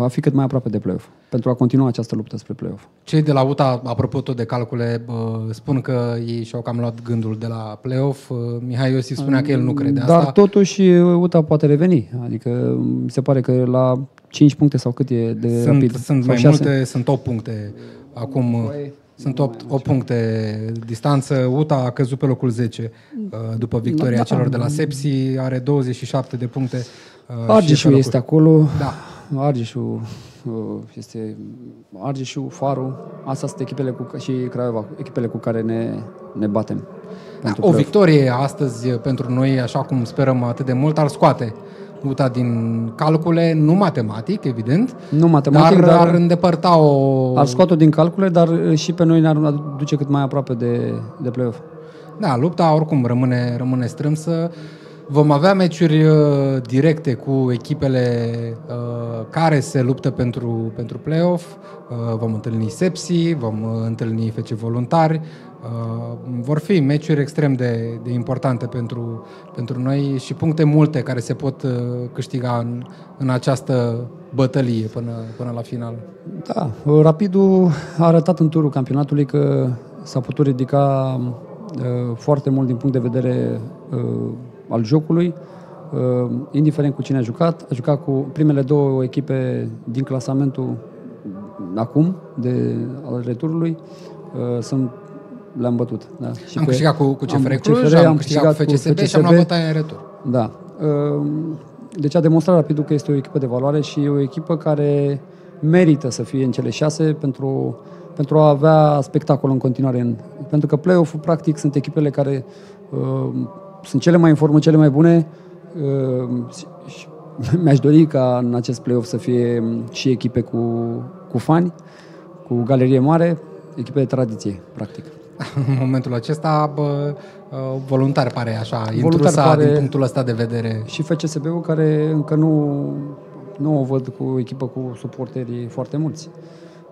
a fi cât mai aproape de play-off, pentru a continua această luptă spre play-off. Cei de la UTA, apropo tot de calcule, bă, spun că ei și-au cam luat gândul de la play-off. Uh, Mihai Iosif spunea că el nu crede Dar asta. totuși UTA poate reveni. Adică mi se pare că la 5 puncte sau cât e de sunt, rapid. sunt sau mai șase? multe, sunt 8 puncte. Acum Păi, sunt 8, 8 puncte distanță. UTA a căzut pe locul 10 uh, după victoria Da, celor de la Sepsi. Are 27 de puncte. uh, și Argeșul pe este locul- acolo. Da. Argeșul uh, este Argeșul, Farul. Astea sunt echipele cu, și Craiova, echipele cu care ne, ne batem. pentru O play-off. victorie astăzi pentru noi, așa cum sperăm atât de mult, ar scoate UTA din calcule, nu matematic, evident, Nu matematic, dar, dar ar îndepărta o... Ar scoate din calcule, dar uh, și pe noi ne-ar duce cât mai aproape de, de play-off. Da, lupta oricum rămâne, rămâne strânsă. Vom avea meciuri uh, directe cu echipele uh, care se luptă pentru, pentru play-off. Uh, vom întâlni Sepsi, vom uh, întâlni FC Voluntari. Uh, vor fi meciuri extrem de, de importante pentru, pentru noi și puncte multe care se pot uh, câștiga în, în această bătălie până, până la final. Da, Rapidul a arătat în turul campionatului că s-a putut ridica uh, foarte mult din punct de vedere uh, al jocului, uh, indiferent cu cine a jucat. A jucat cu primele două echipe din clasamentul acum, de, al returului. Uh, sunt, le-am bătut. Da. Și Am pe- câștigat cu, cu CFR am- Cluj, am, câștigat cu FCSB și am luat bătaia în retur. Da. Uh, Deci a demonstrat rapidul că este o echipă de valoare și e o echipă care merită să fie în cele șase pentru, pentru a avea spectacol în continuare. În, pentru că play-off-ul, practic, sunt echipele care uh, sunt cele mai în formă, cele mai bune uh, și, și [LAUGHS] mi-aș dori ca în acest play-off să fie și echipe cu, cu fani, cu galerie mare, echipe de tradiție, practic. [LAUGHS] în momentul acesta, bă, uh, voluntar pare așa, Voluntar intrusa pare- din punctul ăsta de vedere. Și FCSB-ul care încă nu, nu o văd cu o echipă cu suporterii foarte mulți.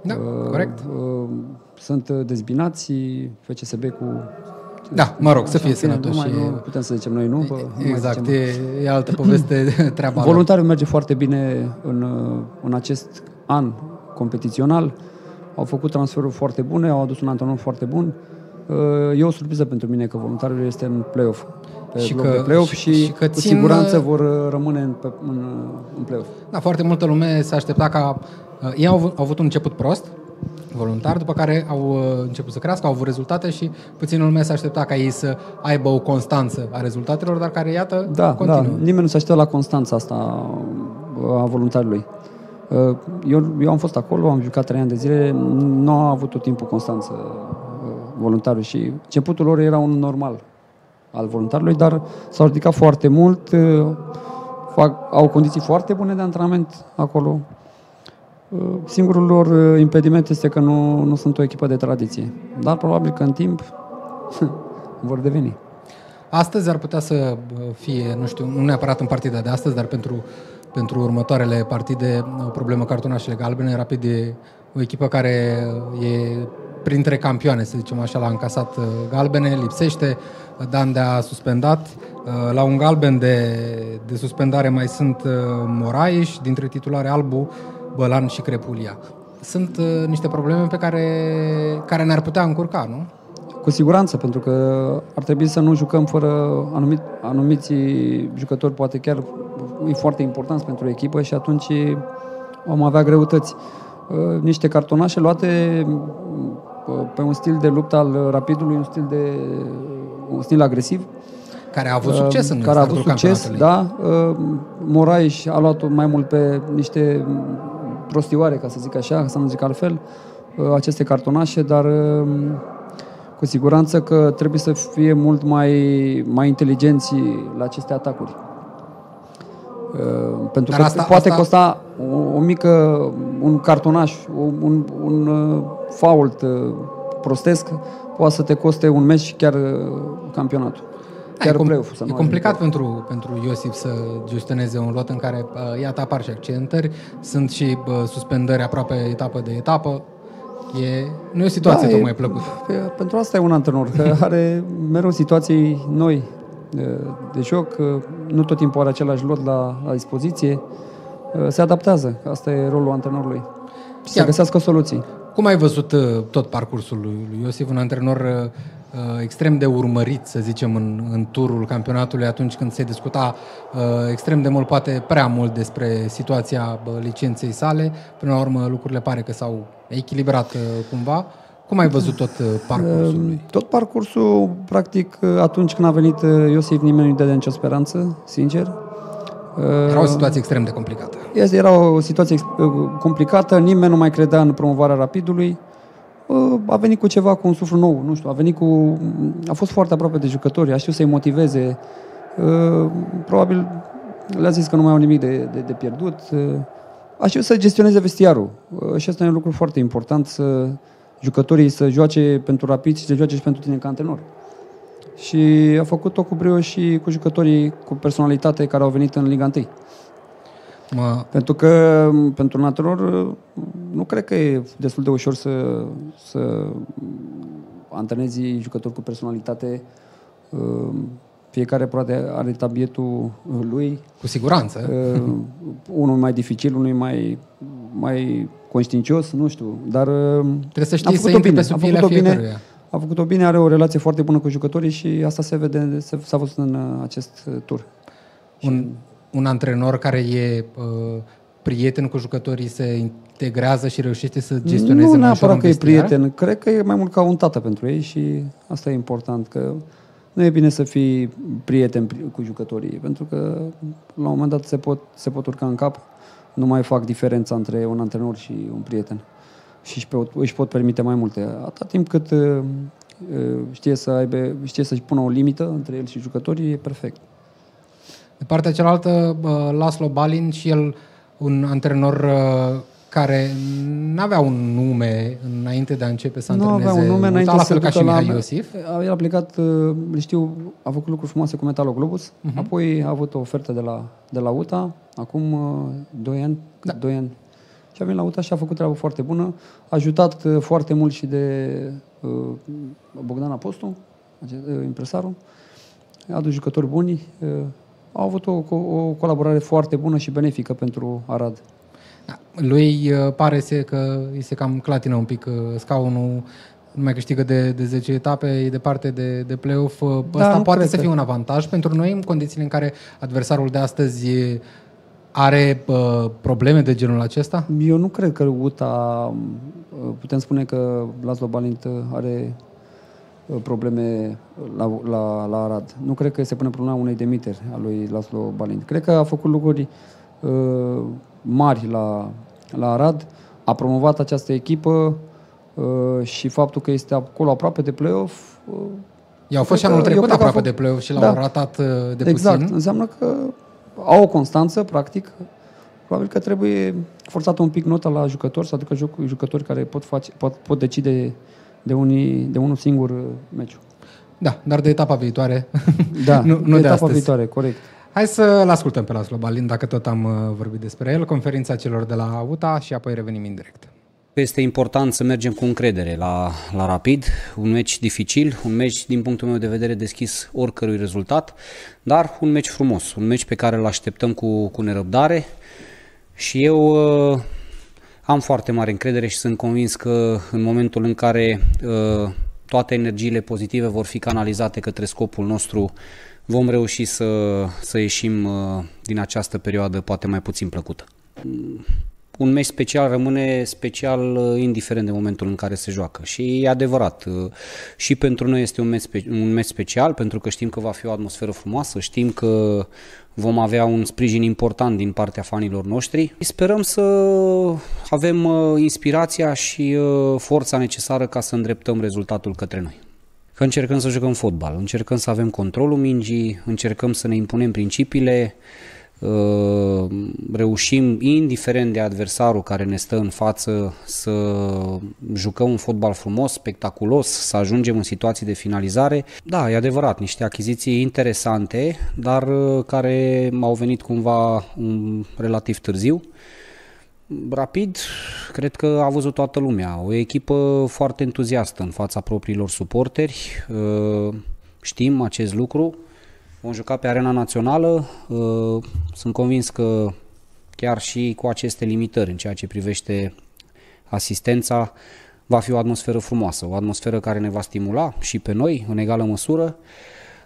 Da, corect. Uh, sunt dezbinați FCSB cu... Da, mă rog, să fie Așa, în fine, sănătoși. Nu, mai, nu putem să zicem noi nu. Bă, nu mai Exact, zicem. e, e altă poveste [LAUGHS] [LAUGHS] treaba lor. Voluntariul merge foarte bine în, în acest an competițional. Au făcut transferuri foarte bune, au adus un antrenor foarte bun. E o surpriză pentru mine că voluntarul este în play-off. Pe Și loc că- de play-off și- și, și că cu țin, siguranță uh, vor uh, rămâne în, pe- în, în play-off. Da, foarte multă lume se aștepta ca... Uh, ei au, avut- au avut un început prost, voluntar, după care au uh, început să crească, au avut rezultate și puțin lume se aștepta ca ei să aibă o constanță a rezultatelor, dar care, iată, Da, continuă. da, nimeni nu se așteptă la constanța asta uh, a voluntarului. Uh, Eu, eu am fost acolo, am jucat trei ani de zile, nu a avut tot timpul constanță uh, voluntarul și începutul lor era un normal al voluntarului, dar s-au ridicat foarte mult, uh, fac, au condiții foarte bune de antrenament acolo. Uh, Singurul lor uh, impediment este că nu, nu sunt o echipă de tradiție, dar probabil că în timp [LAUGHS] vor deveni. Astăzi ar putea să uh, fie, nu știu, nu neapărat în partida de astăzi, dar pentru, pentru următoarele partide, o problemă cartonașele galbene. Rapid e o echipă care e printre campioane, să zicem așa, l-a încasat uh, galbene, lipsește, Dan de-a suspendat. Uh, La un galben de, de suspendare mai sunt uh, Moraes, dintre titulare Albu, Bălan și Crepulia. Sunt uh, niște probleme pe care, care ne-ar putea încurca, nu? Cu siguranță, pentru că ar trebui să nu jucăm fără anumit, anumiți jucători, poate chiar e foarte important pentru echipă și atunci vom avea greutăți. Uh, Niște cartonașe luate uh, pe un stil de luptă al rapidului, un stil, de, un stil agresiv. Care a avut succes în Uh, care a avut startul succes, campionatului. da. Uh, Moraes a luat mai mult pe niște prostioare, ca să zic așa, să nu zic altfel, uh, aceste cartonașe, dar uh, cu siguranță că trebuie să fie mult mai, mai inteligenți la aceste atacuri. Uh, Pentru Dar că asta- poate asta- costa o, o mică, un cartonaș, un, un, un uh, fault uh, prostesc, poate să te coste un meci și chiar uh, campionatul. Da, Chiar e, com- play-off, să e nu complicat ajungem. pentru, pentru Iosif să gestioneze un lot în care, uh, iată, apar și accidentări, sunt și uh, suspendări aproape etapă de etapă. E, nu e o situație Da, tocmai e- plăcută. Pe- Pentru asta e un antrenor, că [LAUGHS] are mereu situații noi de, de joc, nu tot timpul are același lot la, la dispoziție, se adaptează. Asta e rolul antrenorului. Și să Chiar. găsească soluții. Cum ai văzut uh, tot parcursul lui, lui Iosif, un antrenor uh, uh, extrem de urmărit, să zicem, în, în turul campionatului, atunci când se discuta uh, extrem de mult, poate prea mult despre situația uh, licenței sale. Până la urmă, lucrurile pare că s-au echilibrat uh, cumva. Cum ai văzut tot uh, parcursul lui? Tot parcursul, practic, atunci când a venit Iosif, nimeni nu-i dădea nicio speranță, sincer. Era o situație extrem de complicată. Este, era o situație ex- complicată, nimeni nu mai credea în promovarea rapidului. Uh, A venit cu ceva, cu un suflu nou, nu știu, a venit cu... A fost foarte aproape de jucători, a știut să-i motiveze. Uh, Probabil le-a zis că nu mai au nimic de, de, de pierdut. Uh, A știut să gestioneze vestiarul. Uh, Și asta e un lucru foarte important, să jucătorii să joace pentru rapid și să joace și pentru tine ca antrenor. Și a făcut-o cu brio și cu jucătorii cu personalitate care au venit în Liga 1. Mă, Pentru că m, pentru un antrenor nu cred că e destul de ușor să, să antrenezi jucători cu personalitate. Uh, Fiecare poate are tabietul lui. Cu siguranță. Uh, Unul mai dificil, unul mai, mai conștiincios, nu știu. Dar uh, Trebuie să a știi să făcut-o intri bine, pe sub a pielea făcut-o bine, fiecăruia. a făcut-o bine, are o relație foarte bună cu jucătorii și asta se vede, se, s-a văzut în uh, acest uh, tur. un, un antrenor care e uh, prieten cu jucătorii se integrează și reușește să gestioneze Nu mai ușor neapărat un că e vestiar? prieten, cred că e mai mult ca un tată pentru ei și asta e important, că nu e bine să fii prieten pri- cu jucătorii, pentru că la un moment dat se pot, se pot urca în cap, nu mai fac diferența între un antrenor și un prieten și își pot, își pot permite mai multe. Atâta timp cât uh, uh, știe, să aibă, știe să-și pună o limită între el și jucătorii, e perfect. De partea cealaltă, uh, Laslo Balin și el un antrenor uh, care n-avea un nume înainte de a începe să Nu antreneze avea un nume Uta, înainte la să fel ca ducă și la... Mihai Iosif. El a plecat, uh, știu, a făcut lucruri frumoase cu Metaloglobus, uh-huh. apoi a avut o ofertă de la, de la UTA, acum uh, 2 ani, da. 2 ani. Și a venit la UTA și a făcut treabă foarte bună. A ajutat uh, foarte mult și de uh, Bogdan Apostu, acest, uh, impresarul. A adus jucători buni. Uh, au avut o, o, o colaborare foarte bună și benefică pentru Arad. Lui uh, pare se că îi se cam clatină un pic uh, scaunul. nu mai câștigă de, de 10 etape, e departe de, de play-off. Uh, da, Asta poate să fie un avantaj pentru noi în condițiile în care adversarul de astăzi are uh, probleme de genul acesta? Eu nu cred că UTA, uh, putem spune că Laszlo Balint are uh, probleme la, la, la Arad. Nu cred că se pune problema unei demiteri a lui Laszlo Balint. Cred că a făcut lucruri uh, mari la, la Arad, a promovat această echipă uh, și faptul că este acolo aproape de play-off uh, I-au fost și anul trecut aproape de play-off și l-au da. ratat uh, de exact. puțin. Înseamnă că au o constanță, practic. Probabil că trebuie forțată un pic nota la jucători, să aducă jucători care pot, face, pot, pot decide de, unii, de unul singur uh, meciul. Da, dar de etapa viitoare. [LAUGHS] Da, [LAUGHS] nu, nu de, de etapa astăzi. viitoare, corect. Hai să-l ascultăm pe Laslo Balin, dacă tot am uh, vorbit despre el, conferința celor de la UTA și apoi revenim în direct. Este important să mergem cu încredere la, la Rapid, un meci dificil, un meci din punctul meu de vedere deschis oricărui rezultat, dar un meci frumos, un meci pe care îl așteptăm cu, cu nerăbdare și eu uh, am foarte mare încredere și sunt convins că în momentul în care uh, toate energiile pozitive vor fi canalizate către scopul nostru, vom reuși să, să ieșim uh, din această perioadă poate mai puțin plăcută un meci special rămâne special uh, indiferent de momentul în care se joacă. Și e adevărat. Uh, și pentru noi este un meci, un meci special, pentru că știm că va fi o atmosferă frumoasă, știm că vom avea un sprijin important din partea fanilor noștri. Sperăm să avem uh, inspirația și forța necesară ca să îndreptăm rezultatul către noi. Că încercăm să jucăm fotbal, încercăm să avem controlul mingii, încercăm să ne impunem principiile, Uh, reușim, indiferent de adversarul care ne stă în față, să jucăm un fotbal frumos, spectaculos, să ajungem în situații de finalizare. Da, e adevărat, niște achiziții interesante, dar uh, care au venit cumva un relativ târziu. Rapid, cred că a văzut toată lumea. O echipă foarte entuziastă în fața propriilor suporteri. Uh, știm acest lucru. Vom juca pe arena națională. Uh, sunt convins că chiar și cu aceste limitări în ceea ce privește asistența, va fi o atmosferă frumoasă, o atmosferă care ne va stimula și pe noi în egală măsură,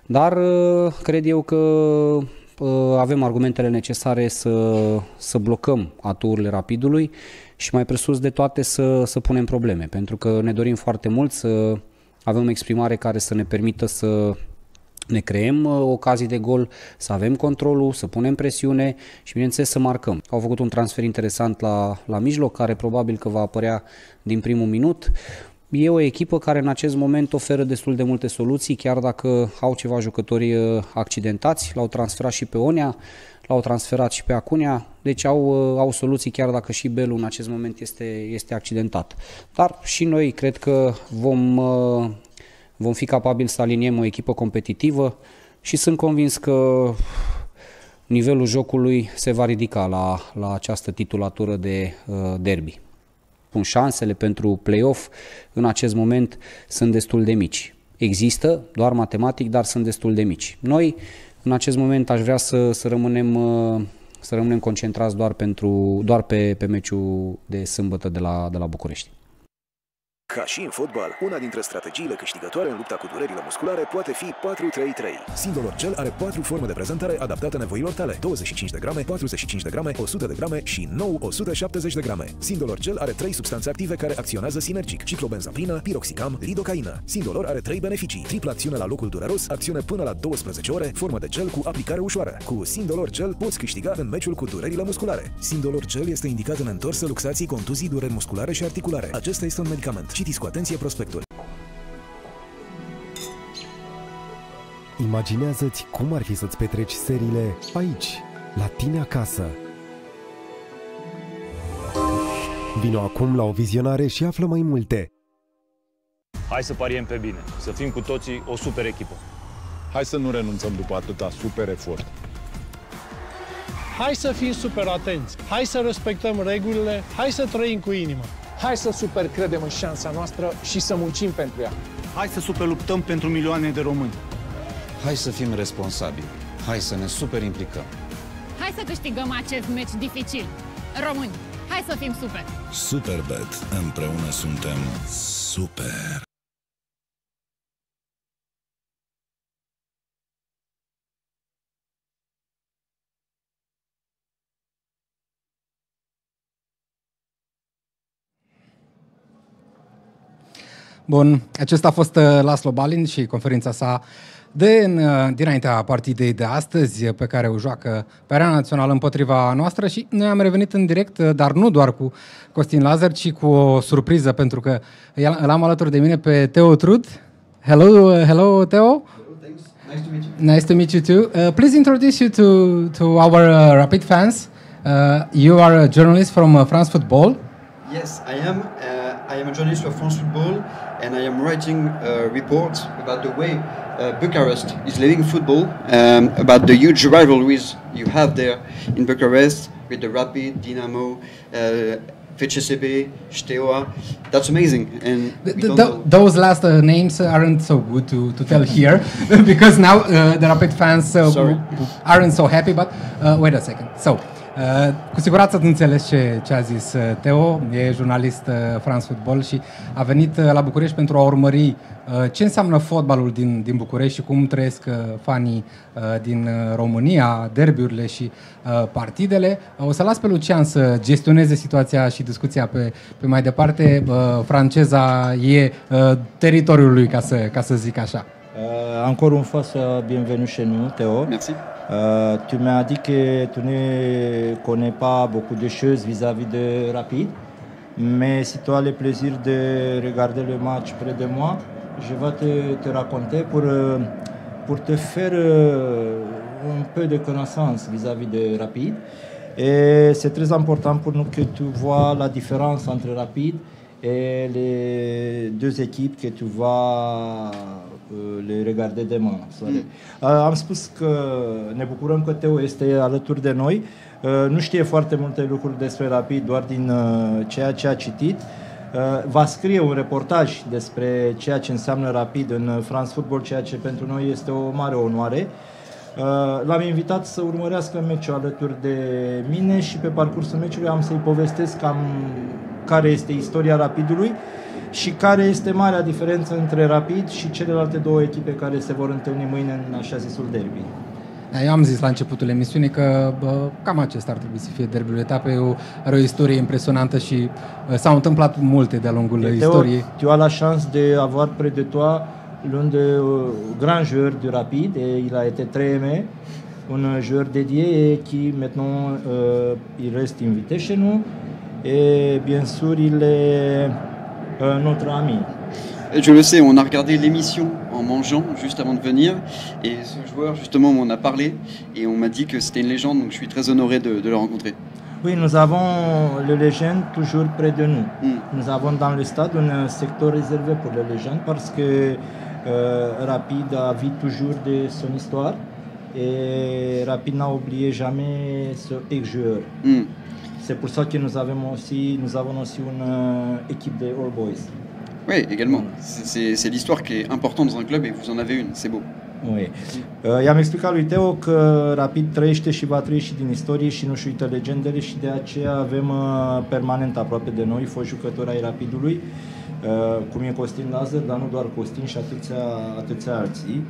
dar uh, cred eu că uh, avem argumentele necesare să, să blocăm aturile rapidului și mai presus de toate să, să punem probleme, pentru că ne dorim foarte mult să avem o exprimare care să ne permită să ne creăm uh, ocazii de gol, să avem controlul, să punem presiune și bineînțeles să marcăm. Au făcut un transfer interesant la, la mijloc, care probabil că va apărea din primul minut. E o echipă care în acest moment oferă destul de multe soluții, chiar dacă au ceva jucători uh, accidentați, l-au transferat și pe Onea, l-au transferat și pe Acunia, deci au, uh, au soluții chiar dacă și Belu în acest moment este, este accidentat. Dar și noi cred că vom, vom fi capabili să aliniem o echipă competitivă și sunt convins că nivelul jocului se va ridica la, la această titulatură de uh, derby. Șansele pentru play-off în acest moment sunt destul de mici. Există, doar matematic, dar sunt destul de mici. Noi, în acest moment, aș vrea să, să rămânem uh, să rămânem concentrați doar, pentru, doar pe, pe meciul de sâmbătă de la, de la București. Ca și în fotbal, una dintre strategiile câștigătoare în lupta cu durerile musculare poate fi 4-3-3. Sindolor Gel are patru forme de prezentare adaptate nevoilor tale. 25 de grame, 45 de grame, 100 de grame și nou 170 de grame. Sindolor Gel are trei substanțe active care acționează sinergic. Ciclobenzaprină, piroxicam, lidocaină. Sindolor are trei beneficii. Tripla acțiune la locul dureros, acțiune până la 12 ore, formă de gel cu aplicare ușoară. Cu Sindolor Gel poți câștiga în meciul cu durerile musculare. Sindolor Gel este indicat în întorsă, luxații, contuzii, dureri musculare și articulare. Acesta este un medicament. Citiți cu atenție prospectul. Imaginează-ți cum ar fi să-ți petreci seriile aici, la tine acasă. Vino acum la o vizionare și află mai multe. Hai să pariem pe bine, să fim cu toții o super echipă. Hai să nu renunțăm după atâta super efort. Hai să fim super atenți, hai să respectăm regulile, hai să trăim cu inima. Hai să super credem în șansa noastră și să muncim pentru ea. Hai să super luptăm pentru milioane de români. Hai să fim responsabili. Hai să ne super implicăm. Hai să câștigăm acest meci dificil. Români, hai să fim super! Superbet. Împreună suntem super! Bun, acesta a fost uh, Laslo Balin și conferința sa de în, uh, dinaintea partidei de astăzi pe care o joacă pe arena națională împotriva noastră și noi am revenit în direct, uh, dar nu doar cu Costin Lazar, ci cu o surpriză pentru că îl am alături de mine pe Teo Trud. Hello, hello Teo. Nice to meet you. Nice to meet you too. Uh, please introduce you to to our uh, Rapid fans. Uh, you are a journalist from uh, France Football. Yes, I am. Uh, I am a journalist for France Football, and I am writing a report about the way uh, Bucharest is living football, um, about the huge rivalries you have there in Bucharest with the Rapid, Dynamo, uh, FCSB, Steaua. That's amazing. And we Th- don't th- those last uh, names aren't so good to, to tell here [LAUGHS] because now uh, the Rapid fans uh, aren't so happy. But uh, wait a second. So, cu siguranță ați înțeles ce, ce a zis uh, Teo, e jurnalist uh, France Football și a venit uh, la București pentru a urmări uh, ce înseamnă fotbalul din, din București și cum trăiesc uh, fanii uh, din uh, România, derbiurile și uh, partidele. O să las pe Lucian să gestioneze situația și discuția pe, pe mai departe. Uh, franceza e uh, teritoriul lui, ca să, ca să zic așa. Euh, encore une fois, sois bienvenue chez nous, Théo. Merci. Euh, tu m'as dit que tu ne connais pas beaucoup de choses vis-à-vis de Rapide, mais si tu as le plaisir de regarder le match près de moi, je vais te, te raconter pour, euh, pour te faire euh, un peu de connaissance vis-à-vis de Rapide. Et c'est très important pour nous que tu vois la différence entre Rapide et les deux équipes que tu vas le regarder demain. Soare. Uh, Am spus că ne bucurăm că Teo este alături de noi. Uh, Nu știe foarte multe lucruri despre Rapid, doar din uh, ceea ce a citit. Uh, Va scrie un reportaj despre ceea ce înseamnă Rapid în uh, France Football, ceea ce pentru noi este o mare onoare. Uh, L-am invitat să urmărească meciul alături de mine și pe parcursul meciului am să-i povestesc cam care este istoria Rapidului și care este marea diferență între Rapid și celelalte două echipe care se vor întâlni mâine în așa zisul derby. Eu am zis la începutul emisiunii că bă, cam acesta ar trebui să fie derbiul etapei. O, are o istorie impresionantă și uh, s-au întâmplat multe de-a lungul Et Théo, istoriei. tu as la chance de avoir près de toi l'un des euh, grands joueurs du Rapide et il a été très aimé, un joueur dédié et qui maintenant euh, il reste invité chez nous et bien sûr il est euh, notre ami. Je le sais, on a regardé l'émission en mangeant juste avant de venir et ce joueur justement m'en a parlé et on m'a dit que c'était une légende donc je suis très honoré de, de le rencontrer. Oui, nous avons les légendes toujours près de nous. Nous avons dans le stade un secteur réservé pour les légendes parce que euh, Rapide a vu toujours de son histoire et Rapide n'a oublié jamais ce ex-joueur. C'est pour ça que nous avons aussi, nous avons aussi une euh, équipe de All Boys. Oui, également. C'est- C'est c'est l'histoire qui est importante dans un club et vous en avez une, c'est beau. Oui. Uh, I-am explicat lui Teo că Rapid trăiește și va trăi și din istorie și nu-și uită legendele și de aceea avem uh, permanent aproape de noi fost jucători ai Rapidului, uh, cum e Costin Lazar, dar nu doar Costin și atâția, atâția alții.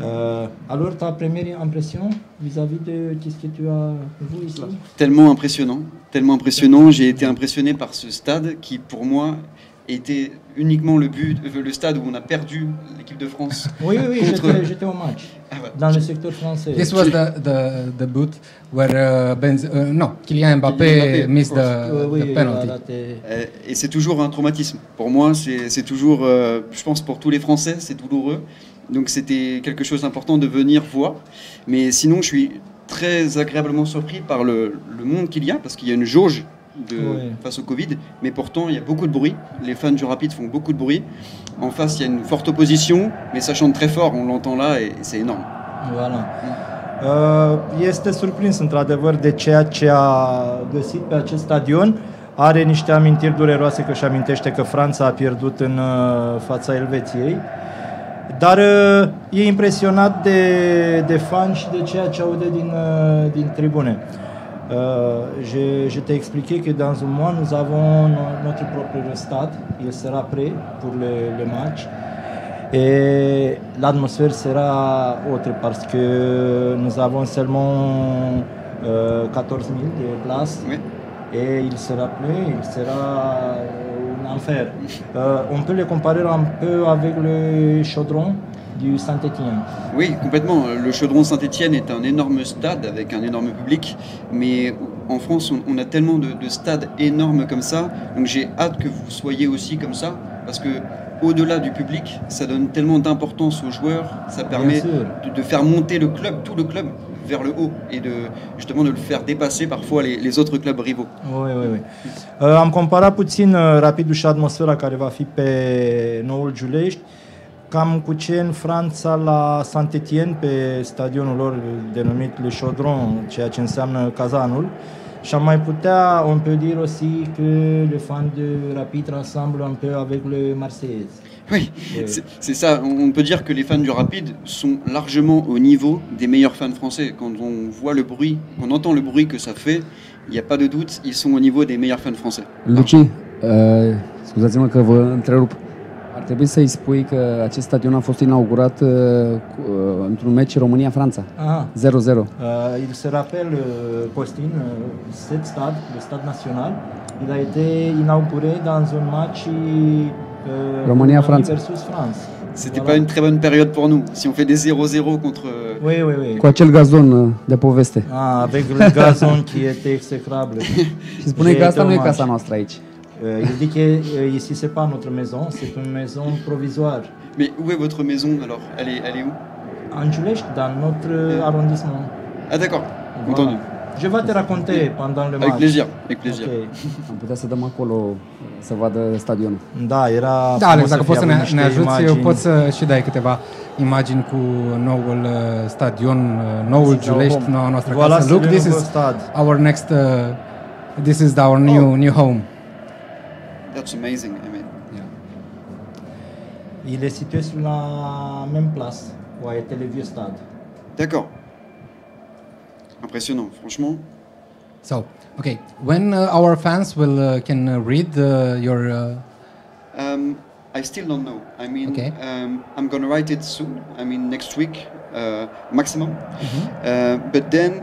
Uh, alors, ta première impression vis-à-vis de qu'est-ce que tu as vu ici? Tellement impressionnant, tellement impressionnant. J'ai été impressionné par ce stade qui, pour moi, était uniquement le but, euh, le stade où on a perdu l'équipe de France. [LAUGHS] Oui, oui, contre- j'étais, j'étais au match, Ah ouais. dans le secteur français. This was the, the, the boot where uh, Benz, uh, no, Kylian Mbappé, Kylian Mbappé, missed the, course. Oui, the oui, penalty. Euh, Et c'est toujours un traumatisme. Pour moi, c'est c'est toujours, euh, je pense pour tous les Français, c'est douloureux. Donc c'était quelque chose d'important de venir voir. Mais sinon, je suis très agréablement surpris par le, le monde qu'il y a, parce qu'il y a une jauge de, Ouais. face au Covid. Mais pourtant, il y a beaucoup de bruit. Les fans du Rapide font beaucoup de bruit. En face, il y a une forte opposition, mais ça chante très fort, on l'entend là, et c'est énorme. Voilà. Uh, Este surprins într-adevăr de ceea ce a găsit pe acest stadion. Are niște amintiri dureroase că își amintește că Franța a pierdut în uh, fața Elveției. Dar uh, e impresionat de, de fan și de ceea ce aude din, uh, din tribune. Euh, je, je t'ai expliqué que dans un mois, nous avons no- notre propre stade. Il sera prêt pour le, le match. Et l'atmosphère sera autre parce que nous avons seulement euh, 14 000 de places. Et il sera plein, il sera en fer. Euh, on peut les comparer un peu avec le chaudron du Saint-Étienne. Oui, complètement. Le Chaudron Saint-Étienne est un énorme stade avec un énorme public, mais en France, on, on a tellement de, de stades énormes comme ça, donc j'ai hâte que vous soyez aussi comme ça, parce que au-delà du public, ça donne tellement d'importance aux joueurs, ça permet de faire monter le club, tout le club, vers le haut et de justement de le faire dépasser parfois les, autres clubs rivaux. Oui, oui, oui. Uh, am comparat puțin uh, rapidul și atmosfera care va fi pe Noul Giulești, cam cu ce în Franța la Saint-Étienne, pe stadionul lor denumit Le Chaudron, ceea ce înseamnă cazanul. Și am mai putea, on peut dire aussi que les fans de Rapid rassemblent un peu avec le Marseillaise. Oui, c'est c'est ça. On peut dire que les fans du Rapide sont largement au niveau des meilleurs fans français. Quand on voit le bruit, quand on entend le bruit que ça fait, il n'y a pas de doute, ils sont au niveau des meilleurs fans français. Luci, uh, scuzați-mă că vă întrerup. Ar trebui să-i spui că acest stadion a fost inaugurat uh, uh, într-un meci România-Franța. Ah. 0-0. Euh, il se rappelle, euh, Costin, euh, cet stade, le stade national, il a été inauguré dans un match euh, Roumanie-France. versus France. C'était pas une très bonne période pour nous. Si on fait des 0-0 contre. Oui, oui, oui. Cu acel gazon uh, de poveste. Ah, avec le gazon qui était exécrable. Și spuneai că asta nu e casa noastră aici. Euh, il dit que euh, ici c'est pas notre maison, c'est une maison provisoire. Mais où est votre maison alors? Elle est, elle est où? En Giulești, dans notre arrondissement. Ah d'accord, Voilà. entendu. Je vais te raconter pendant le match. Avec plaisir, avec plaisir. Ok. Am putea să dăm acolo uh, să vadă stadionul. Da, era Da, frumos Alex, să dacă fie poți să ne, avut niște ne ajuți, eu imagini. pot să și dai câteva imagini cu noul uh, stadion, uh, noul This is our Giulești, home. noua noastră Voilà, casă. c'est Look, le this nouveau is stade. our next, uh, this is our new, Oh. new home. That's amazing. I mean, Il est situé sur la même place où a été le vieux stade. D'accord. Impressionnant, franchement. So, okay, when uh, our fans will uh, can uh, read uh, your uh, Um, I still don't know. I mean, Okay. um, I'm gonna write it soon. I mean, next week, uh, maximum. Mm-hmm. Uh, but then,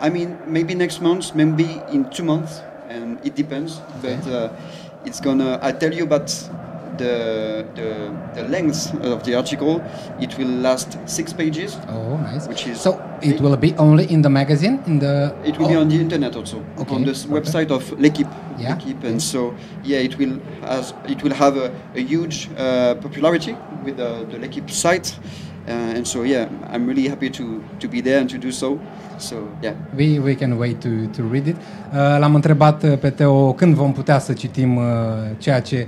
I mean, maybe next month, maybe in two months, and it depends. But uh, it's gonna. I tell you about the, the the length of the article. It will last six pages. Oh, nice. Which is so it will be only in the magazine in the It will be on the internet also, Okay, on the s- website of L'Equipe. Yeah, L'Equipe, and so yeah, it will has it will have a, a huge uh, popularity with the, the L'Equipe site, uh, and so yeah, I'm really happy to to be there and to do so. So yeah, We, we can wait to, to read it. Uh, L-am întrebat uh, pe Teo când vom putea să citim uh, ceea ce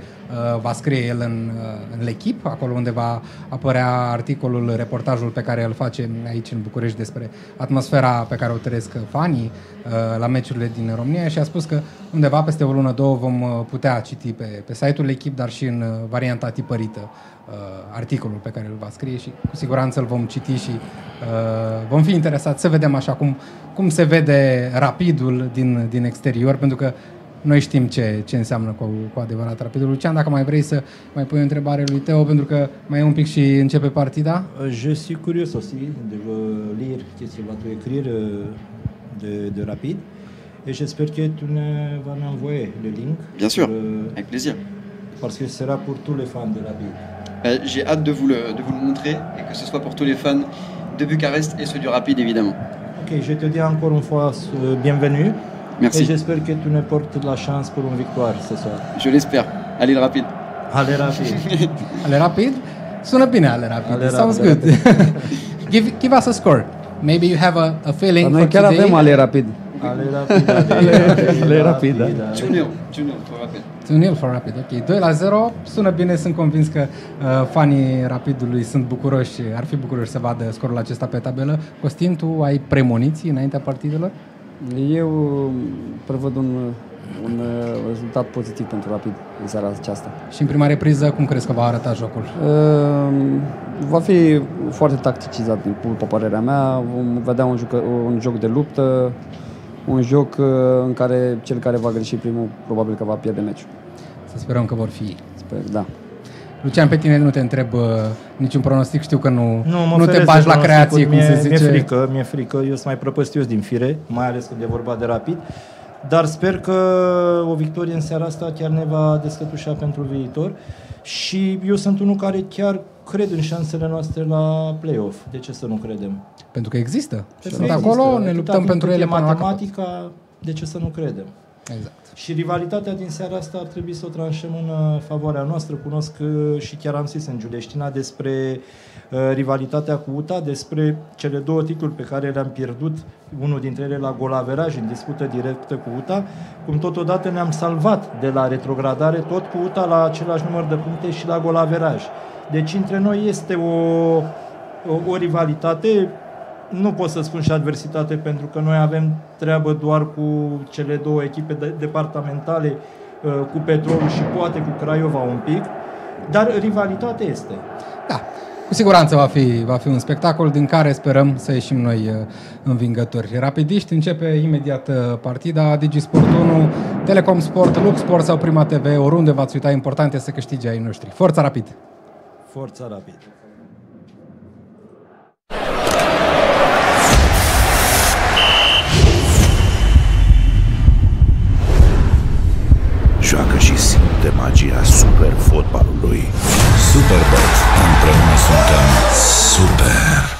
va scrie el în, uh, în L'Echip, acolo unde va apărea articolul, reportajul pe care îl face aici în București despre atmosfera pe care o trăiesc fanii uh, la meciurile din România și a spus că undeva peste o lună, două vom uh, putea citi pe, pe site-ul L'Echip, dar și în uh, varianta tipărită uh, articolul pe care îl va scrie și cu siguranță îl vom citi și uh, vom fi interesați să vedem așa cum, cum se vede rapidul din, din exterior, pentru că noi știm ce, ce înseamnă cu, cu adevărat rapidul. Lucian, dacă mai vrei să mai pui o întrebare lui Teo, pentru că mai e un pic și începe partida. Euh, Je suis curieux aussi de vous lire qu'est-ce qu'il va te écrire de, de rapide. Et j'espère que tu ne vas m'envoyer le link. bien sûr, Euh, avec plaisir. parce que ce sera pour tous les fans de rapide. Euh, J'ai hâte de vous le de vous le montrer et que ce soit pour tous les fans de Bucarest et ceux du Rapide évidemment. Ok, je te dis encore une fois euh, bienvenue. Merci. Et j'espère que tu me portes la chance pour une victoire ce soir. Je l'espère. Allez le Rapide. Allez rapide. [LAUGHS] Ale rapid? Sună bine ale rapid. Ale Sounds rapid, good. [LAUGHS] give, give us a score. Maybe you have a, a feeling Dar noi for chiar today. avem ale [LAUGHS] rapid. Ale rapid. Ale- ale rapid, da. 2-0, 2-0 pour Rapide. 2-0 for Rapid, ok. 2 la 0, sună bine, sunt convins că uh, fanii Rapidului sunt bucuroși, ar fi bucuroși să vadă scorul acesta pe tabelă. Costin, tu ai premoniții înaintea partidelor? Eu uh, prevăd un, un uh, rezultat pozitiv pentru Rapid în seara aceasta. Și în prima repriză, cum crezi că va arăta jocul? Uh, Va fi foarte tacticizat, după părerea mea. Vom vedea un, jucă, un joc de luptă, un joc uh, în care cel care va greși primul probabil că va pierde meciul. Să sperăm că vor fi ei. Sper, da. Lucian, pe tine nu te întreb uh, niciun pronostic, știu că nu, Nu, mă nu te feresc bagi de la pronosticuri, creație, cum mie, se zice. Mi-e frică, mi-e frică, eu sunt mai prăpăstios din fire, mai ales când e vorba de rapid. dar sper că o victorie în seara asta chiar ne va descătușa pentru viitor și eu sunt unul care chiar cred în șansele noastre la play-off. De ce să nu credem? Pentru că există. Pentru Sunt că acolo, există. ne Atâta luptăm timp pentru cât ele e până la capăt. matematica, de ce să nu credem? Exact. Și rivalitatea din seara asta ar trebui să o tranșăm în uh, favoarea noastră. Cunosc uh, și chiar am zis în Giuleștina despre uh, rivalitatea cu UTA, despre cele două titluri pe care le-am pierdut, unul dintre ele la golaveraj în dispută directă cu UTA, cum totodată ne-am salvat de la retrogradare, tot cu UTA la același număr de puncte și la golaveraj. Deci între noi este o, o, o rivalitate nu pot să spun și adversitate, pentru că noi avem treabă doar cu cele două echipe de, departamentale, uh, cu Petrolul și poate cu Craiova un pic, dar rivalitate este. Cu siguranță va fi, va fi un spectacol din care sperăm să ieșim noi uh, învingători. Rapidiști începe imediat uh, partida Digisport 1, Telecom Sport, Lux Sport sau Prima TV, oriunde v-ați uita, important este să câștige ai noștri. Forța Rapid! Forța rapid! Joacă și simte magia super fotbalului. Superbet. Împreună suntem super.